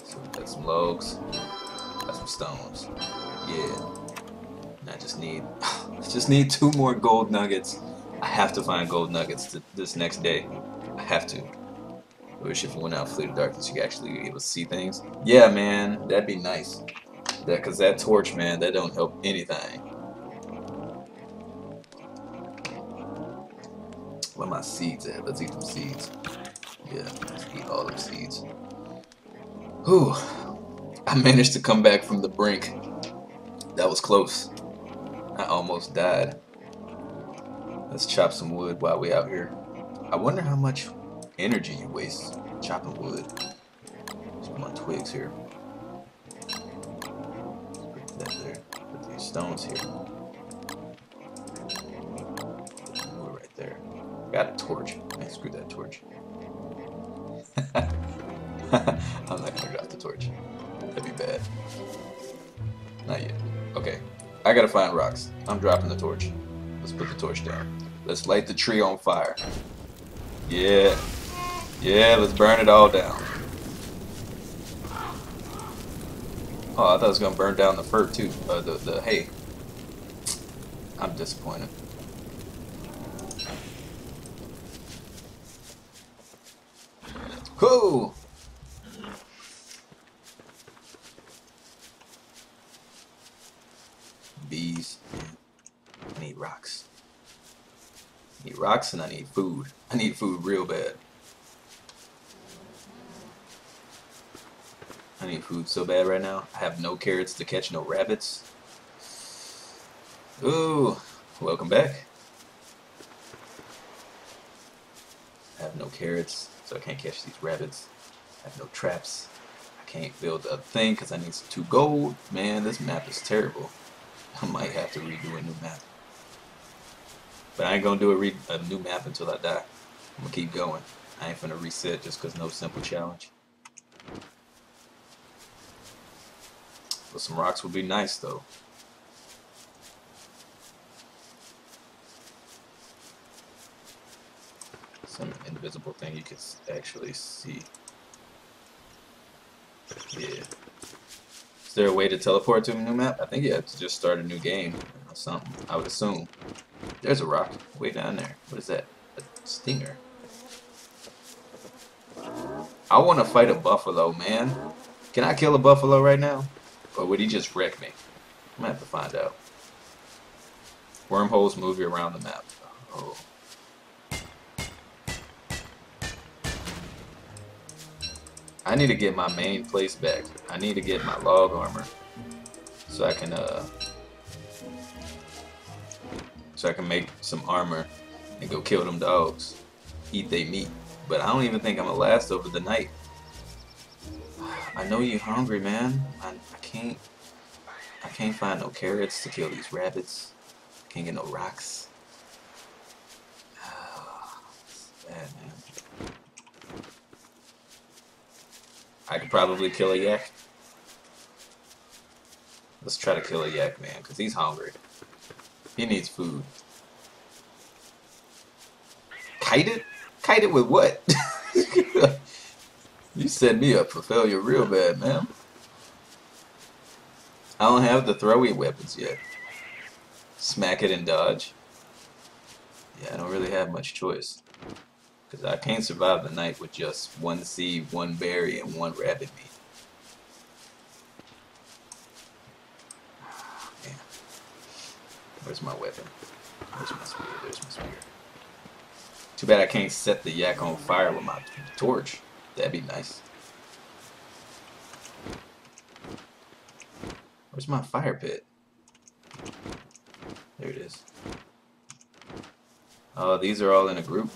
Speaker 1: So got some logs, got some stones. Yeah. And I just need, I just need two more gold nuggets. I have to find gold nuggets this next day. I have to. I wish if you went out Fleet of Darkness, you could actually be able to see things. Yeah, man, that'd be nice. That, cause that torch, man, that don't help anything. Where my seeds at? Let's eat some seeds. Yeah, let's eat all them seeds. Whew. I managed to come back from the brink. That was close. I almost died. Let's chop some wood while we out here. I wonder how much energy you waste chopping wood. Some more twigs here. Put that there. Put these stones here. Wood right there. Got a torch. Man, screw that torch. I'm not gonna drop the torch. That'd be bad. Not yet. Okay. I gotta find rocks. I'm dropping the torch. Let's put the torch down. Let's light the tree on fire. Yeah. Yeah, let's burn it all down. Oh, I thought it was gonna burn down the fur too. Uh, the, the hay. I'm disappointed. Cool! Bees. I need rocks. I need rocks and I need food. I need food real bad. I need food so bad right now. I have no carrots to catch no rabbits. Ooh, welcome back. I have no carrots, so I can't catch these rabbits. I have no traps. I can't build a thing because I need two gold. Man, this map is terrible. I might have to redo a new map. But I ain't gonna do a, a new map until I die. I'm gonna keep going. I ain't gonna reset just because no simple challenge. But some rocks would be nice though. Some invisible thing you can actually see. Yeah. Is there a way to teleport to a new map? I think you have to just start a new game or something. I would assume. There's a rock way down there. What is that? A stinger. I want to fight a buffalo, man. Can I kill a buffalo right now? Or would he just wreck me? I'm gonna have to find out. Wormholes move you around the map. Oh. I need to get my main place back. I need to get my log armor. So I can uh so I can make some armor and go kill them dogs. Eat they meat. But I don't even think I'm gonna last over the night. I know you're hungry, man. I, I can't I can't find no carrots to kill these rabbits. Can't get no rocks. Oh, bad, man. I could probably kill a yak. Let's try to kill a yak, man, because he's hungry. He needs food. Kite it? Kite it with what? you set me up for failure real bad, man. I don't have the throwy weapons yet. Smack it and dodge. Yeah, I don't really have much choice. Because I can't survive the night with just one seed, one berry, and one rabbit meat. Where's my weapon? Where's my spear? There's my spear. Too bad I can't set the yak on fire with my torch. That'd be nice. Where's my fire pit? There it is. Oh, these are all in a group.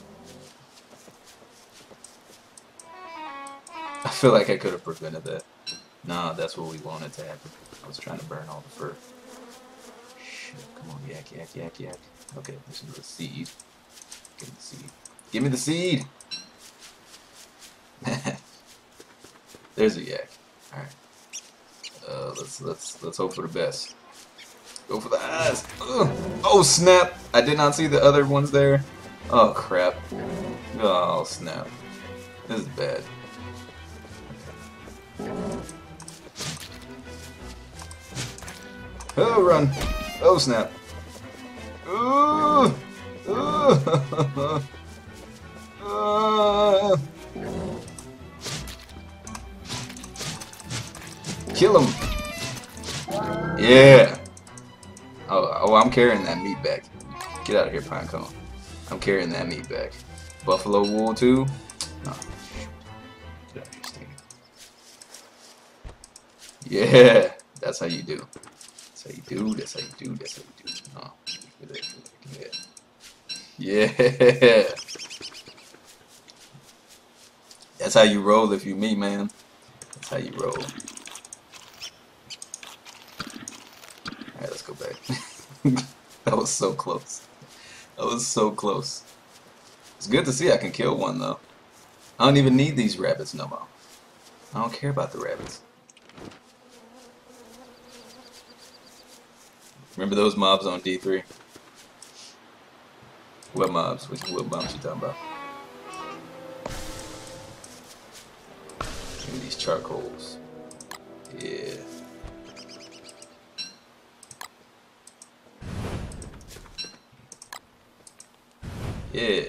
Speaker 1: I feel like I could have prevented that. Nah, that's what we wanted to happen. I was trying to burn all the fur. Shit, come on, yak, yak, yak, yak. Okay, this is the seed. Give me the seed. Give me the seed! There's a yak. Alright. Uh, let's let's let's hope for the best. Go for the eyes. Ugh. Oh snap! I did not see the other ones there. Oh crap! Oh snap! This is bad. Oh run! Oh snap! Ooh! Ooh! Uh, kill him. Yeah. Oh, oh, I'm carrying that meat back. Get out of here, Pinecone. I'm carrying that meat back. Buffalo wool too? Here, Yeah, that's how you do. That's how you do. That's how you do. That's how you do. Oh. Yeah. That's how you roll if you me, man. That's how you roll. Alright, let's go back. that was so close. That was so close. It's good to see I can kill one though. I don't even need these rabbits no more. I don't care about the rabbits. Remember those mobs on D3? What mobs? Which what mobs you talking about? Give me these charcoals. Yeah. Yeah.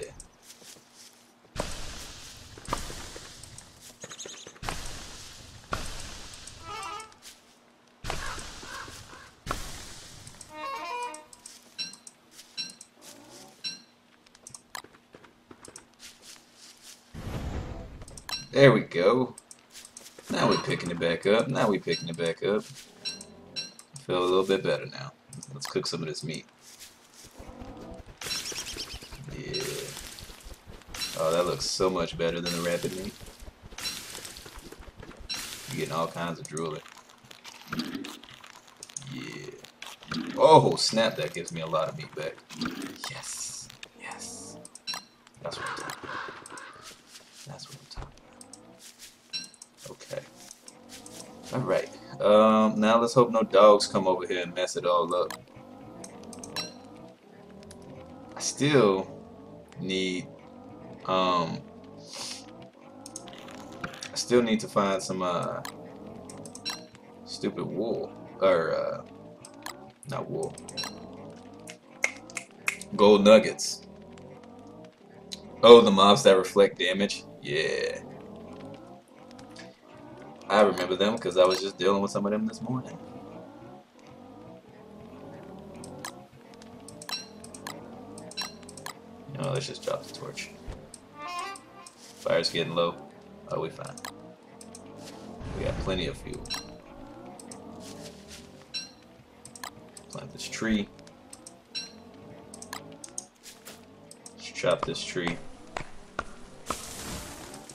Speaker 1: There we go. Now we're picking it back up. Now we're picking it back up. I feel a little bit better now. Let's cook some of this meat. Oh, that looks so much better than the rapid meat. You're getting all kinds of drooling. Yeah. Oh, snap, that gives me a lot of meat back. Yes. Yes. That's what I'm talking about. That's what I'm talking about. Okay. Alright. Um, now let's hope no dogs come over here and mess it all up. I still need um I still need to find some uh stupid wool or uh not wool. Gold nuggets. Oh the mobs that reflect damage? Yeah. I remember them because I was just dealing with some of them this morning. You let's just drop the torch Fire's getting low. Oh, we fine. We got plenty of fuel. Plant this tree. Let's chop this tree.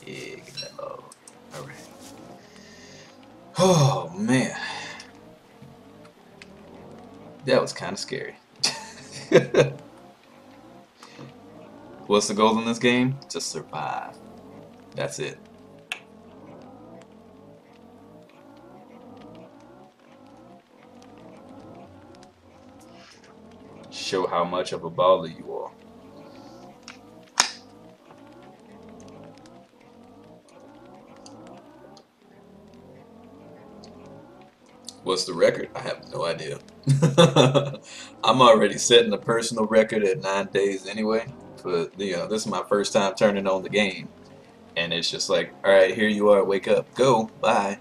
Speaker 1: Get that low. Alright. Oh, man. That was kind of scary. What's the goal in this game? To survive. That's it. Show how much of a baller you are. What's the record? I have no idea. I'm already setting a personal record at nine days anyway. But you know, this is my first time turning on the game and it's just like, all right, here you are, wake up, go, bye.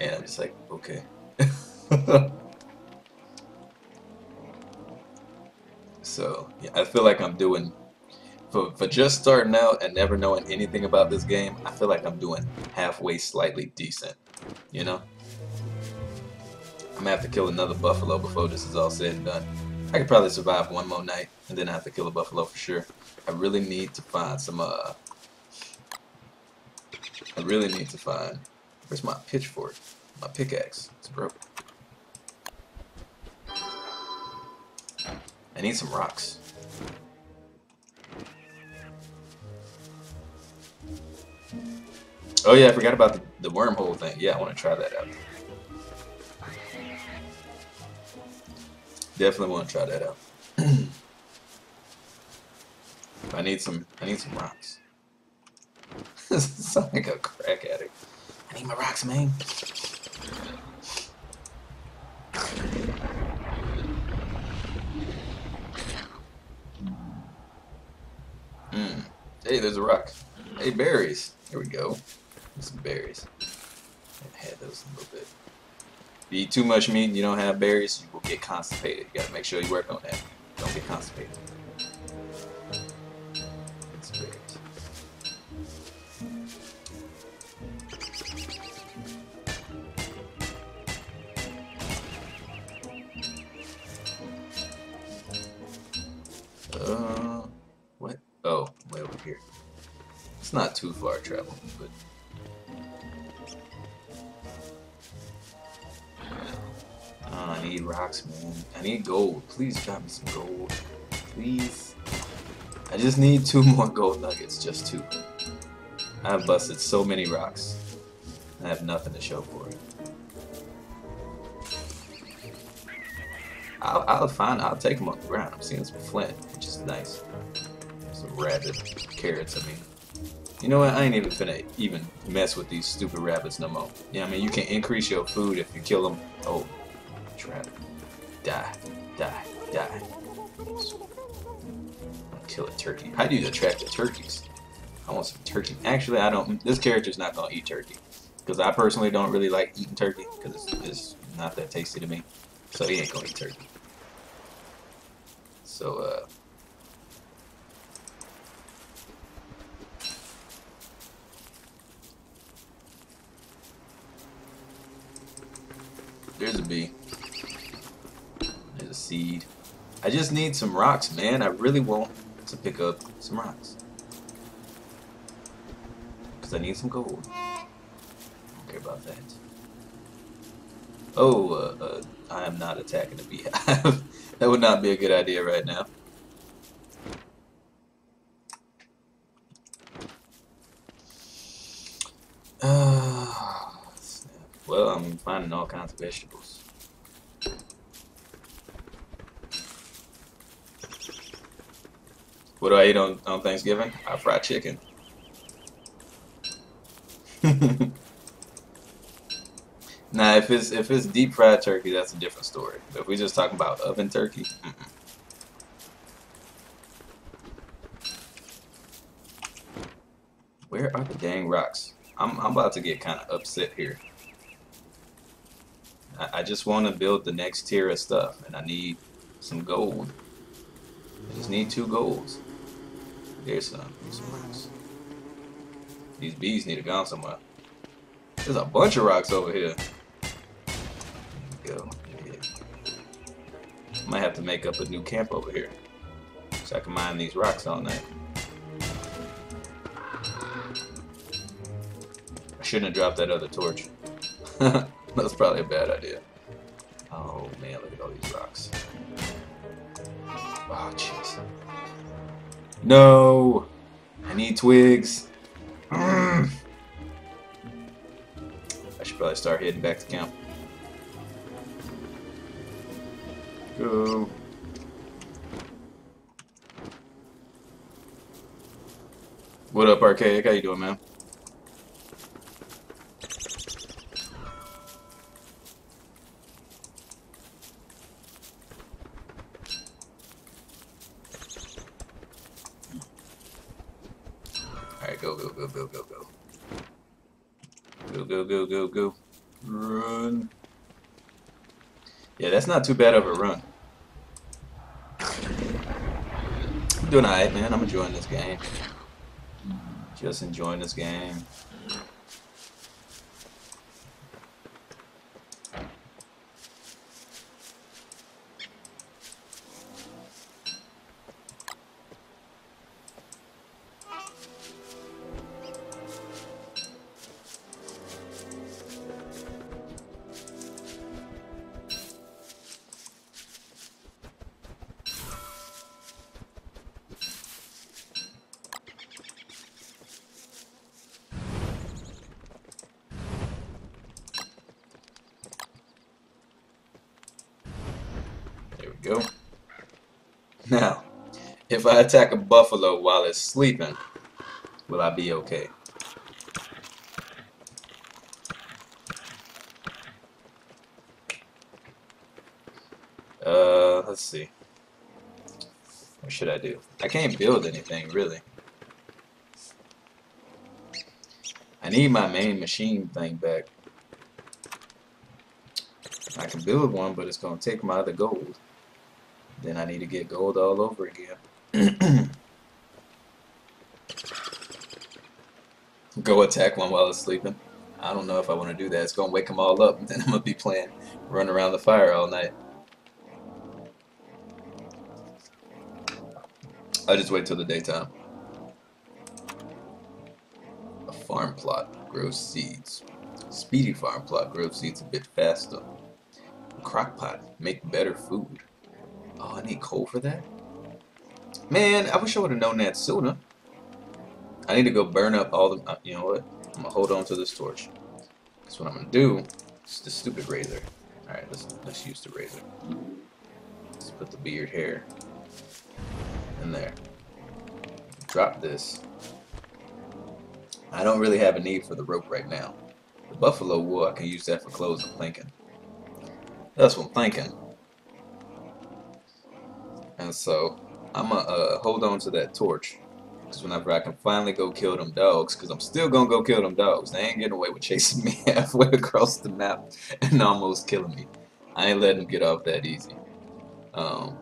Speaker 1: And I'm just like, okay. so yeah, I feel like I'm doing for for just starting out and never knowing anything about this game. I feel like I'm doing halfway, slightly decent. You know, I'm gonna have to kill another buffalo before this is all said and done. I could probably survive one more night and then I have to kill a buffalo for sure. I really need to find some uh I really need to find where's my pitchfork? My pickaxe. It's broke. I need some rocks. Oh yeah, I forgot about the, the wormhole thing. Yeah, I want to try that out. Definitely want to try that out. I need some I need some rocks. sound like a crack addict. I need my rocks, man. Hmm. Hey, there's a rock. Hey, berries. Here we go. Some berries. I had those a little bit. If you eat too much meat and you don't have berries, you will get constipated. You gotta make sure you work on that. Don't get constipated. It's not too far travel, but. Oh, I need rocks, man. I need gold. Please drop me some gold. Please. I just need two more gold nuggets, just two. I've busted so many rocks. I have nothing to show for it. I'll, I'll find. I'll take them off the ground. I'm seeing some flint, which is nice. Some rabbit carrots. I mean, you know what? I ain't even finna even mess with these stupid rabbits no more. Yeah, I mean, you can increase your food if you kill them. Oh, trap. die, die, die. Kill a turkey. How do you attract the turkeys? I want some turkey. Actually, I don't. This character's not gonna eat turkey because I personally don't really like eating turkey because it's, it's not that tasty to me. So he ain't gonna eat turkey. So, uh... A. There's a seed. I just need some rocks, man. I really want to pick up some rocks. Because I need some gold. I don't care about that. Oh, uh, uh, I am not attacking the beehive. that would not be a good idea right now. Uh, well, I'm finding all kinds of vegetables. What do I eat on, on Thanksgiving? I fry chicken. Now, if it's if it's deep fried turkey, that's a different story. But if we're just talking about oven turkey, mm -mm. where are the dang rocks? I'm I'm about to get kind of upset here. I, I just want to build the next tier of stuff, and I need some gold. I just need two golds. There's some. There's some rocks. These bees need to go somewhere. There's a bunch of rocks over here go. Might have to make up a new camp over here. So I can mine these rocks all night. I shouldn't have dropped that other torch. That's probably a bad idea. Oh man, look at all these rocks. Oh jeez. No! I need twigs. Mm. I should probably start heading back to camp. Go. What up, Archaic? How you doing, man? Alright, go, go, go, go, go, go. Go, go, go. Run. Yeah, that's not too bad of a run. I'm doing alright, man. I'm enjoying this game. Just enjoying this game. Go. Now, if I attack a buffalo while it's sleeping, will I be okay? Uh, let's see. What should I do? I can't build anything, really. I need my main machine thing back. I can build one, but it's going to take my other gold. Then I need to get gold all over again. Go attack one while it's sleeping. I don't know if I want to do that. It's going to wake them all up. And then I'm going to be playing, run around the fire all night. I just wait till the daytime. A farm plot grows seeds. Speedy farm plot grows seeds a bit faster. A crock pot make better food. Oh, I need coal for that? Man, I wish I would have known that sooner. I need to go burn up all the... Uh, you know what? I'm to hold on to this torch. That's what I'm to do. It's the stupid razor. Alright, let's, let's use the razor. Let's put the beard hair in there. Drop this. I don't really have a need for the rope right now. The buffalo wool, I can use that for clothes, I'm thinking. That's what I'm thinking. So, I'm to uh, hold on to that torch. Because whenever I can finally go kill them dogs, because I'm still to go kill them dogs. They ain't getting away with chasing me halfway across the map and almost killing me. I ain't letting them get off that easy. Um,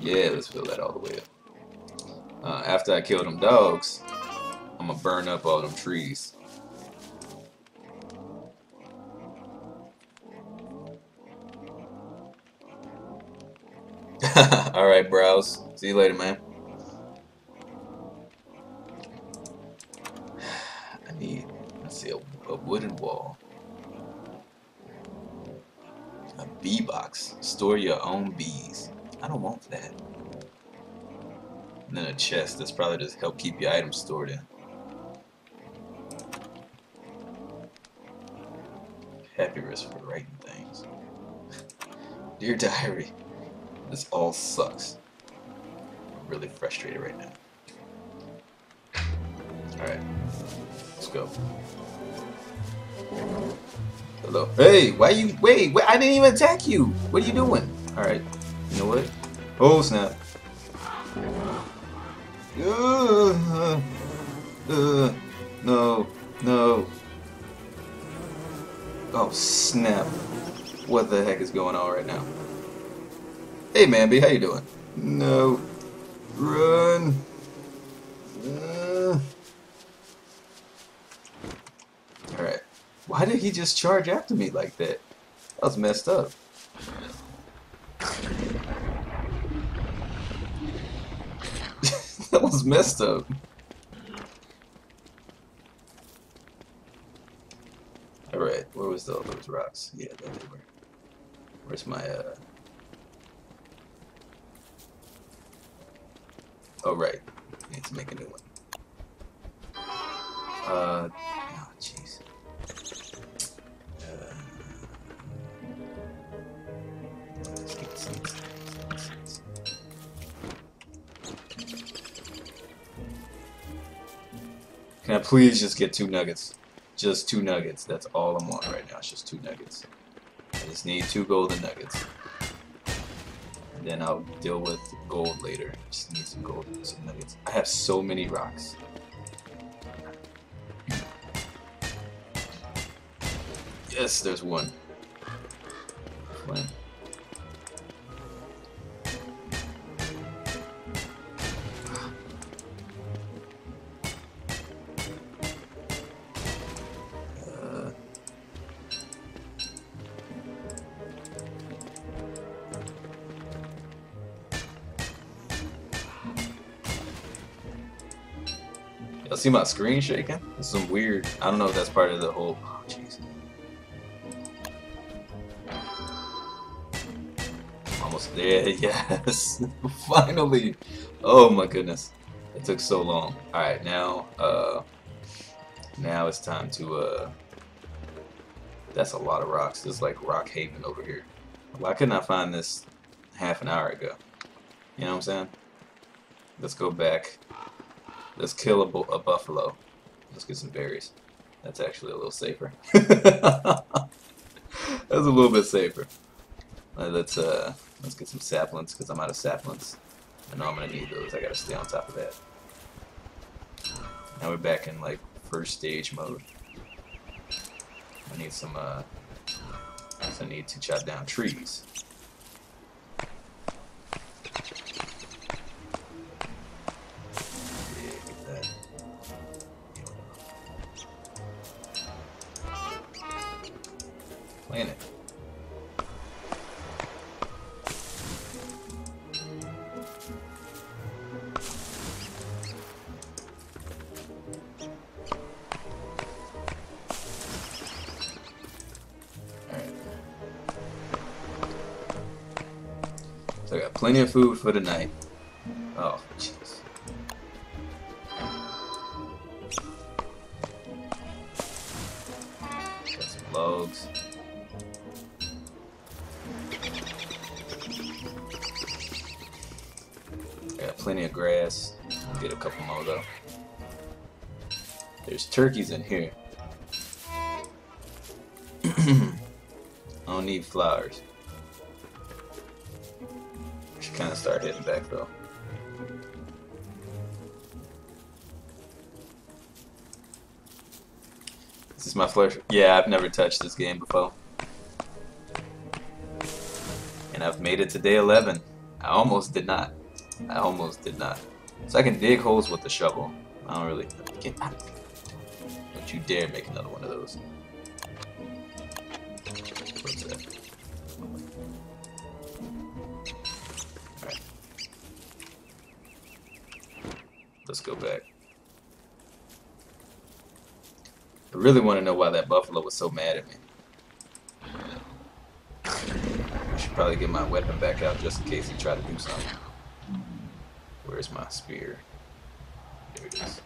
Speaker 1: yeah, let's fill that all the way up. Uh, after I kill them dogs, I'm to burn up all them trees. Alright, browse. See you later, man. I need, let's see, a, a wooden wall. A bee box. Store your own bees. I don't want that. And then a chest. That's probably just help keep your items stored in. Papyrus for writing things. Dear diary. This all sucks. I'm really frustrated right now. Alright. Let's go. Hello. Hey, why you wait, wait, I didn't even attack you. What are you doing? Alright. You know what? Oh snap. Uh, uh, no, no. Oh snap. What the heck is going on right now? Hey, Manby, how you doing? No. Run. Uh. Alright. Why did he just charge after me like that? That was messed up. that was messed up. Alright, where was all those rocks? Yeah, there they were. Where's my, uh... Oh, right. To make a new one. Uh, oh, jeez. Uh, let's. Can I please just get two nuggets? Just two nuggets. That's all I'm on right now. It's just two nuggets. I just need two golden nuggets. Then I'll deal with gold later. Just need some gold some nuggets. I have so many rocks. Yes, there's one. Flint. See my screen shaking? It's some weird. I don't know if that's part of the whole. Oh, jeez. Almost there. Yes. Finally. Oh my goodness. It took so long. All right, now. Uh. Now it's time to. Uh. That's a lot of rocks. It's like Rock Haven over here. Why couldn't I find this half an hour ago? You know what I'm saying? Let's go back. Let's kill a, a buffalo. Let's get some berries. That's actually a little safer. That's a little bit safer. Uh, let's uh, let's get some saplings because I'm out of saplings. I know I'm gonna need those. I gotta stay on top of that. Now we're back in like first stage mode. I need some. Uh, I need to chop down trees. I got plenty of food for tonight. Oh, jeez. Got some logs. Got plenty of grass. Get a couple more though. There's turkeys in here. I don't need flowers. Is my first. Yeah, I've never touched this game before. And I've made it to day 11. I almost did not. I almost did not. So I can dig holes with the shovel. I don't really. Don't you dare make another one of those. Really want to know why that buffalo was so mad at me. I should probably get my weapon back out just in case he tried to do something. Where's my spear? There it is.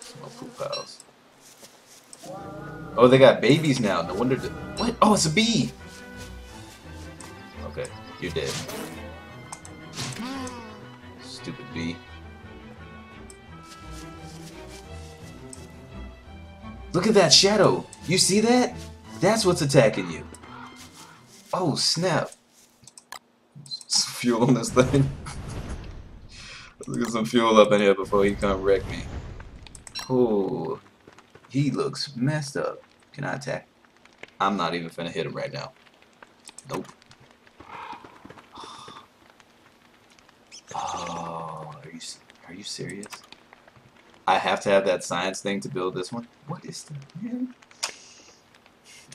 Speaker 1: Small poop piles. Oh, they got babies now. No wonder. What? Oh, it's a bee. Okay, you're dead. Look at that shadow. You see that? That's what's attacking you. Oh, snap. Some fuel on this thing. Let's get some fuel up in here before he come wreck me. Oh, he looks messed up. Can I attack? I'm not even finna hit him right now. Nope. Oh, are you are you serious? I have to have that science thing to build this one. What is that, man?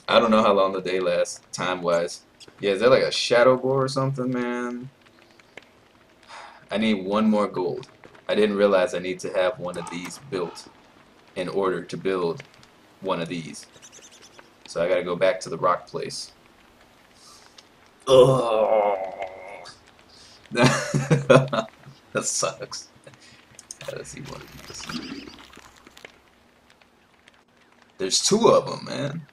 Speaker 1: I don't know how long the day lasts, time-wise. Yeah, is that like a shadow boar or something, man? I need one more gold. I didn't realize I need to have one of these built in order to build one of these. So I gotta go back to the rock place. Oh, that sucks. Let's see one of these. There's two of them, man.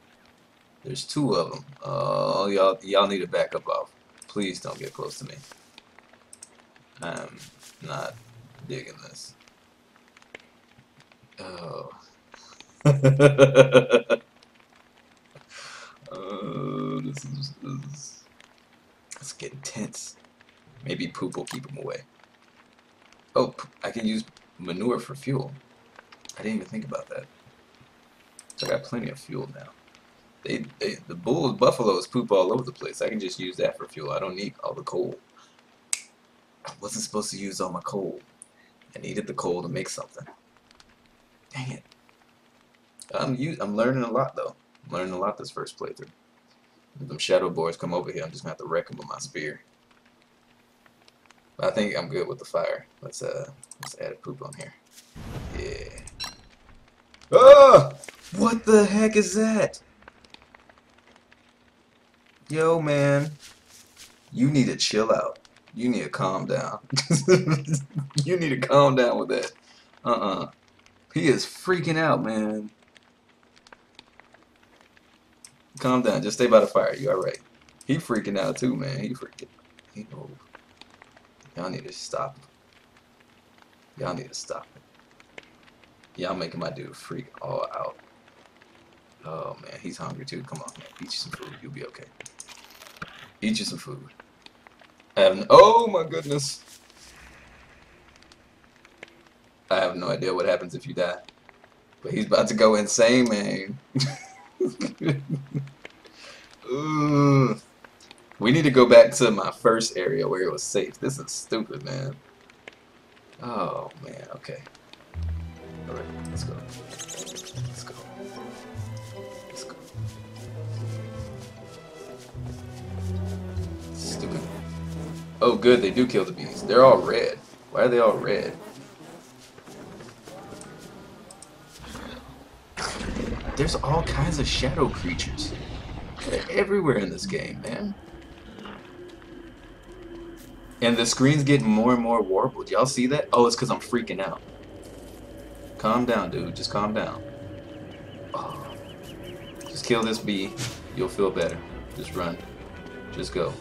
Speaker 1: There's two of them. Oh, y'all, y'all need to back up off. Please don't get close to me. I'm not digging this. Oh. oh, this is, this is it's getting tense. Maybe poop will keep him away. Oh, I can use manure for fuel. I didn't even think about that. I got plenty of fuel now. They, they, the bulls, buffaloes poop all over the place. I can just use that for fuel. I don't need all the coal. I wasn't supposed to use all my coal. I needed the coal to make something. Dang it. I'm I'm learning a lot though. I'm learning a lot this first playthrough. If them shadow boys come over here, I'm just gonna have to wreck them with my spear. But I think I'm good with the fire. Let's uh let's add a poop on here. Yeah. Oh! What the heck is that? Yo, man. You need to chill out. You need to calm down. you need to calm down with that. Uh-uh. He is freaking out, man. Calm down. Just stay by the fire. You alright. He freaking out too, man. He freaking. He know. Y'all need to stop. Y'all need to stop. Y'all making my dude freak all out. Oh man, he's hungry too. Come on, man. Eat you some food. You'll be okay. Eat you some food. I have no oh my goodness. I have no idea what happens if you die. But he's about to go insane, man. we need to go back to my first area where it was safe. This is stupid, man. Oh, man. Okay. Alright, let's go. Let's go. Let's go. Stupid. Oh, good. They do kill the bees. They're all red. Why are they all red? There's all kinds of shadow creatures. They're everywhere in this game, man. And the screen's getting more and more warbled. Y'all see that? Oh, it's because I'm freaking out. Calm down, dude. Just calm down. Oh. Just kill this bee. You'll feel better. Just run. Just go.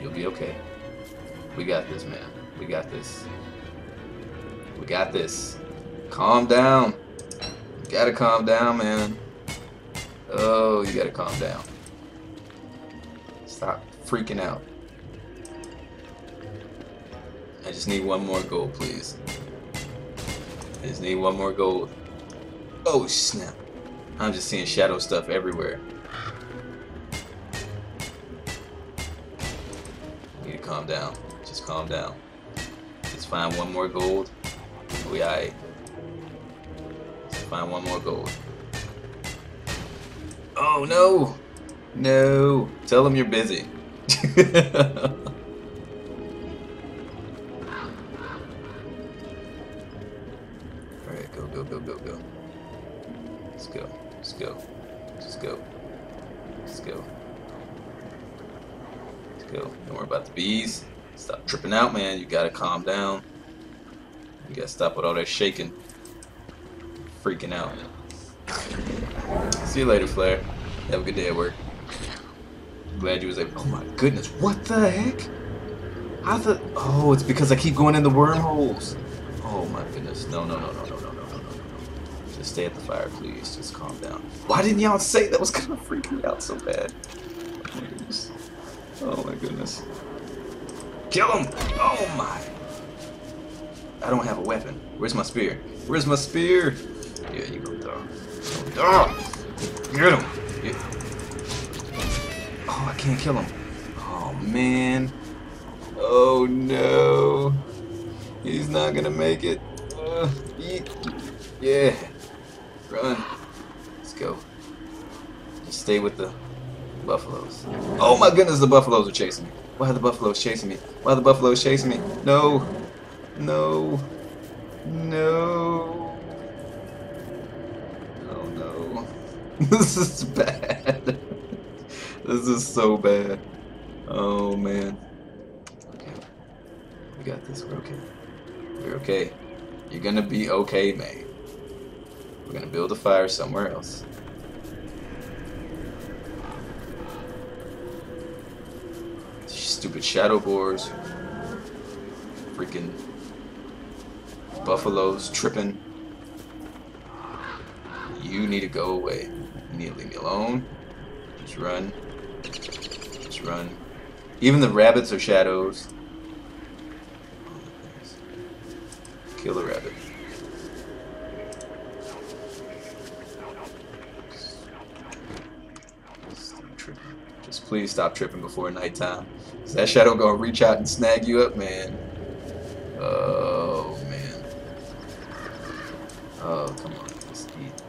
Speaker 1: You'll be okay. We got this, man. We got this. We got this. Calm down. You gotta calm down, man. Oh, you gotta calm down. Stop freaking out. I just need one more gold, please. I just need one more gold. Oh, snap. I'm just seeing shadow stuff everywhere. need to calm down. Just calm down. Just find one more gold. We alright. Just find one more gold. Oh no! No! Tell them you're busy. tripping out, man. You gotta calm down. You gotta stop with all that shaking. Freaking out. See you later, Flare. Have a good day at work. Glad you was able. Oh my goodness, what the heck? I thought. Oh, it's because I keep going in the wormholes. Oh my goodness. No, no, no, no, no, no, no, no, no, no. Just stay at the fire, please. Just calm down. Why didn't y'all say that was gonna freak me out so bad? Oh my goodness. Oh my goodness. Kill him! Oh my! I don't have a weapon. Where's my spear? Where's my spear? Yeah, you go, dog. Dog! Get him! Get... Oh, I can't kill him. Oh man. Oh no. He's not gonna make it. Uh. Yeah. Run. Let's go. Just stay with the buffaloes. Oh my goodness, the buffaloes are chasing me. Why the buffaloes chasing me? Why the buffaloes chasing me? No. No. No. Oh no. this is bad. this is so bad. Oh man. Okay. We got this. We're okay. We're okay. You're gonna be okay, man. We're gonna build a fire somewhere else. Stupid shadow boars. Freaking buffaloes tripping. You need to go away. You need to leave me alone. Just run. Just run. Even the rabbits are shadows. Kill the rabbit. Just please stop tripping before nighttime. That shadow gonna reach out and snag you up, man? Oh man. Oh come on.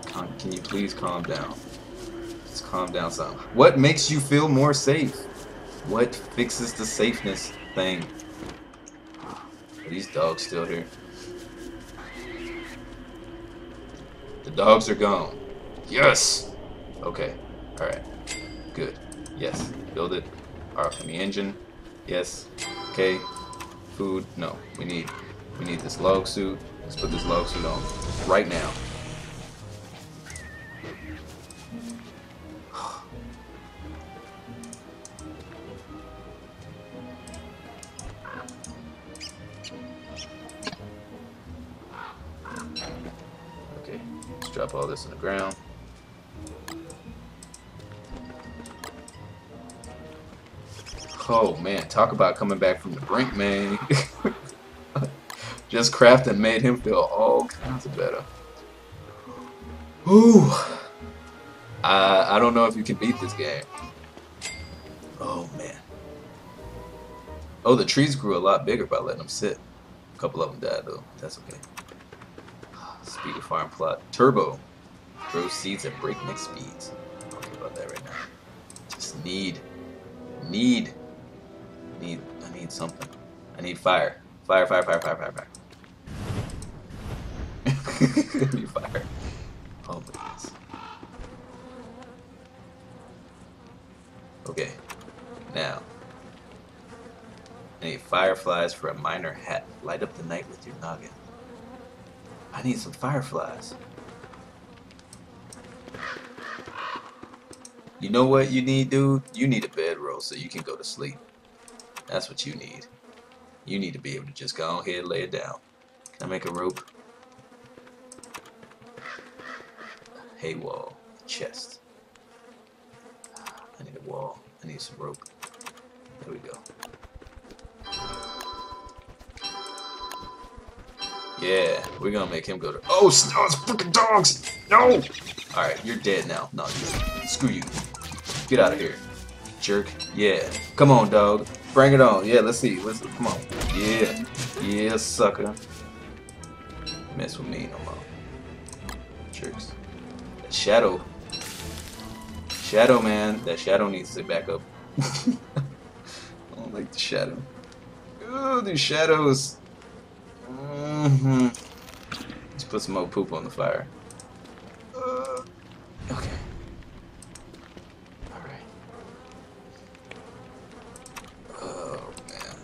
Speaker 1: Calm, can you please calm down? Just calm down some. What makes you feel more safe? What fixes the safeness thing? Are these dogs still here? The dogs are gone. Yes! Okay. Alright. Good. Yes. Build it. Alright, the engine. Yes. Okay. Food. No. We need we need this log suit. Let's put this log suit on. Right now. Okay. Let's drop all this in the ground. Oh man, talk about coming back from the brink, man. Just crafting made him feel all kinds of better. Ooh. I, I don't know if you can beat this game. Oh man. Oh, the trees grew a lot bigger by letting them sit. A couple of them died though. That's okay. Speed of farm plot. Turbo. Grow seeds at breakneck speeds. Care about that right now. Just need. Need need something. I need fire. Fire, fire, fire, fire, fire, fire. I need fire. Oh goodness. Okay. Now. I need fireflies for a miner hat. Light up the night with your noggin. I need some fireflies. You know what you need, dude? You need a bedroll so you can go to sleep. That's what you need. You need to be able to just go ahead and lay it down. Can I make a rope? Hay wall. Chest. I need a wall. I need some rope. There we go. Yeah, we're gonna make him go to. Oh, no, oh, it's freaking dogs! No! Alright, you're dead now. No, you, screw you. Get out of here, jerk. Yeah, come on, dog. Bring it on. Yeah, let's see. Let's come on. Yeah, yeah, sucker. Mess with me no more. Tricks. That shadow. Shadow, man. That shadow needs to back up. I don't like the shadow. Ooh, these shadows. Mm -hmm. Let's put some more poop on the fire. Uh, okay. Alright. Oh, man.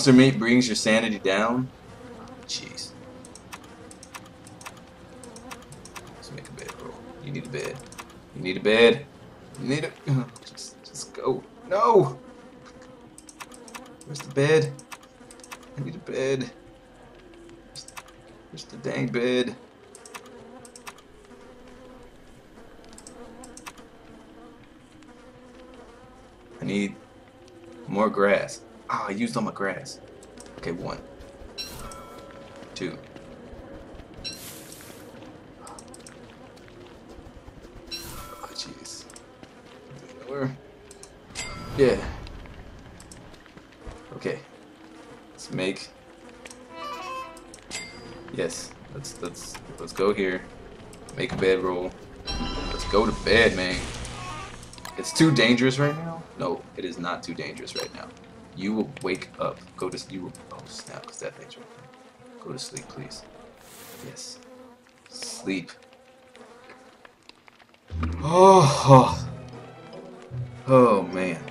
Speaker 1: Monster meat brings your sanity down? Jeez. Let's make a bed, bro. You need a bed. You need a bed. You need it. Just, just go. No. Where's the bed? I need a bed. Where's the, where's the dang bed? I need more grass. Oh, I used all my grass. Okay, one. Two. Oh, Where? Yeah. Okay. Let's make. Yes. Let's let's let's go here. Make a bedroll. Let's go to bed, man. It's too dangerous right now. No, it is not too dangerous right now. You will wake up. Go to you. Will, oh snap! Cause that thing's right. Go to sleep, please. Yes. Sleep. Oh. oh. Oh man.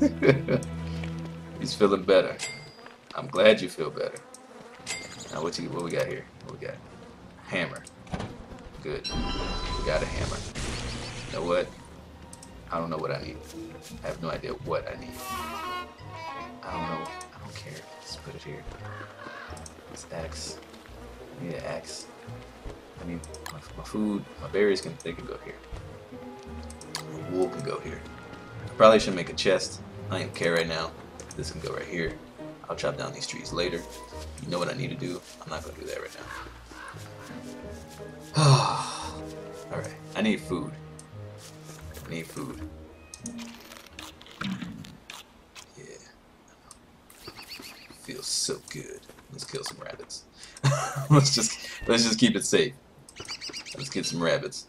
Speaker 1: He's feeling better. I'm glad you feel better. Now what you what we got here? What we got? Hammer. Good. We got a hammer. You know what? I don't know what I need. I have no idea what I need. I don't know. I don't care. Let's put it here. It's axe. I need an axe. I need my, my food, my berries can they can go here. My wool can go here. I probably should make a chest. I don't care right now. This can go right here. I'll chop down these trees later. You know what I need to do. I'm not gonna do that right now. Alright, I need food. Need food. Yeah. Feels so good. Let's kill some rabbits. let's just let's just keep it safe. Let's get some rabbits.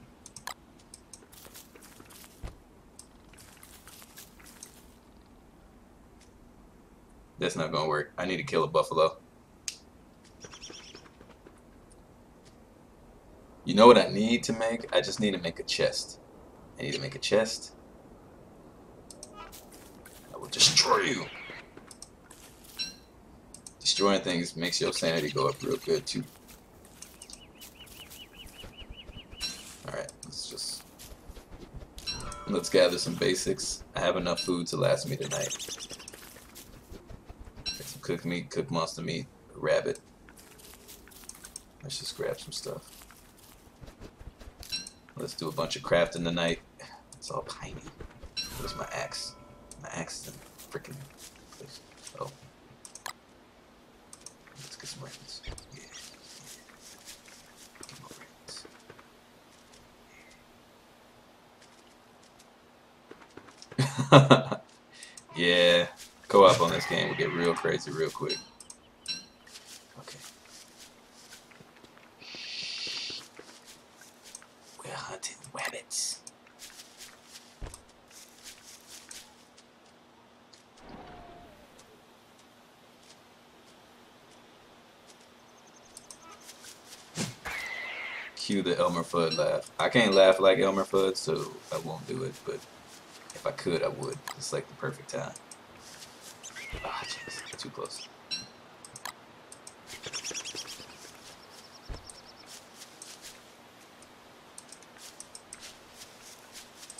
Speaker 1: That's not gonna work. I need to kill a buffalo. You know what I need to make? I just need to make a chest. I need to make a chest. I will destroy you. Destroying things makes your sanity go up real good too. Alright, let's just... Let's gather some basics. I have enough food to last me tonight. Get some cooked meat, cooked monster meat, rabbit. Let's just grab some stuff. Let's do a bunch of crafting tonight. It's all piney. Where's my axe? My axe is in freaking place. Oh. Let's get some. Yeah. yeah, co-op on this game will get real crazy real quick. Okay. We're hunting rabbits. cue the Elmer Fudd laugh. I can't laugh like Elmer Fudd, so I won't do it, but if I could, I would. It's like the perfect time. Ah, jeez, too close.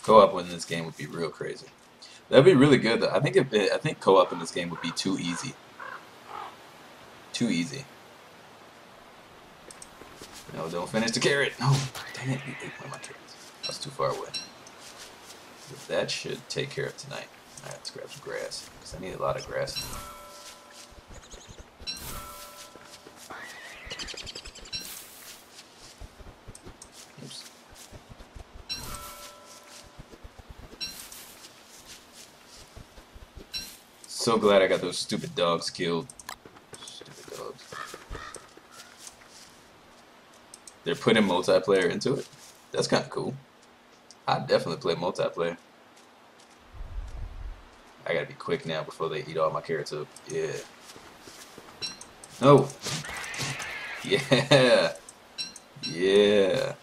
Speaker 1: Co-op in this game would be real crazy. That'd be really good. Though. I think I think co-op in this game would be too easy. Too easy. No, don't finish the carrot. No, dang it, you ate one of my carrots. That's too far away. But that should take care of tonight. Alright, let's grab some grass. Because I need a lot of grass. So glad I got those stupid dogs killed. Stupid dogs. They're putting multiplayer into it. That's kind of cool. I definitely play multiplayer. I gotta be quick now before they eat all my carrots up. Yeah. No. Yeah. Yeah.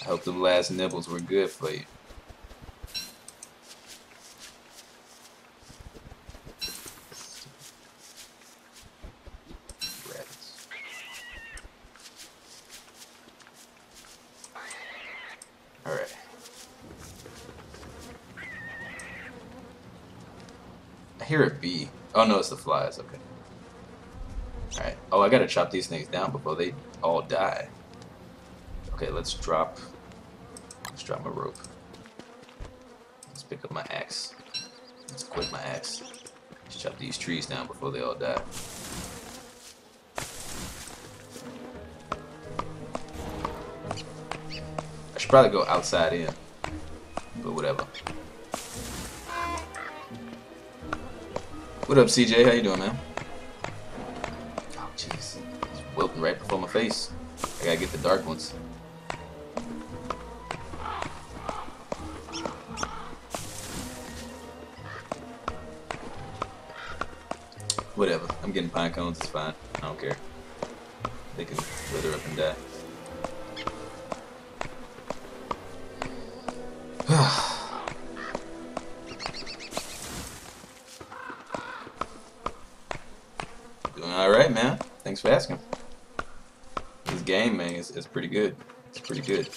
Speaker 1: I hope them last nibbles were good for you. Rabbits. Alright. I hear a bee. Oh no, it's the flies, okay. Alright. Oh, I gotta chop these things down before they all die. Okay, let's drop... Let's drop my rope. Let's pick up my axe. Let's equip my axe. Let's chop these trees down before they all die. I should probably go outside in. What up, CJ? How you doing, man? Oh, jeez. It's wilting right before my face. I gotta get the dark ones. Whatever. I'm getting pine cones. It's fine. I don't care. They can wither up and die. Thanks for asking. This game, man, is, is pretty good. It's pretty good.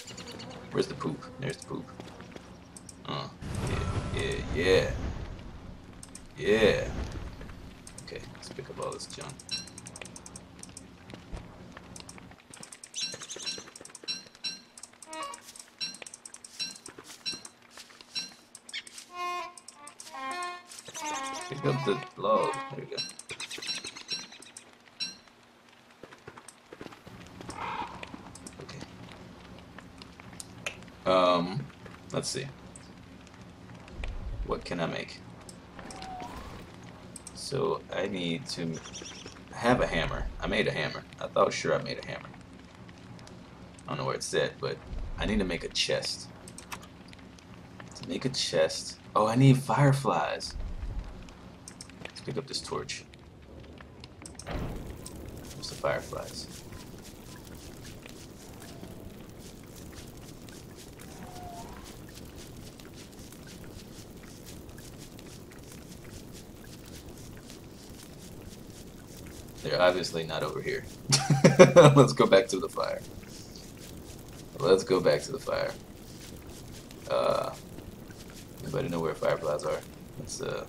Speaker 1: Sure I made a hammer. I don't know where it's at, but I need to make a chest. To make a chest. Oh, I need fireflies. Let's pick up this torch. Where's the fireflies? Obviously not over here. Let's go back to the fire. Let's go back to the fire. Uh, anybody know where fireflies are? Let's uh,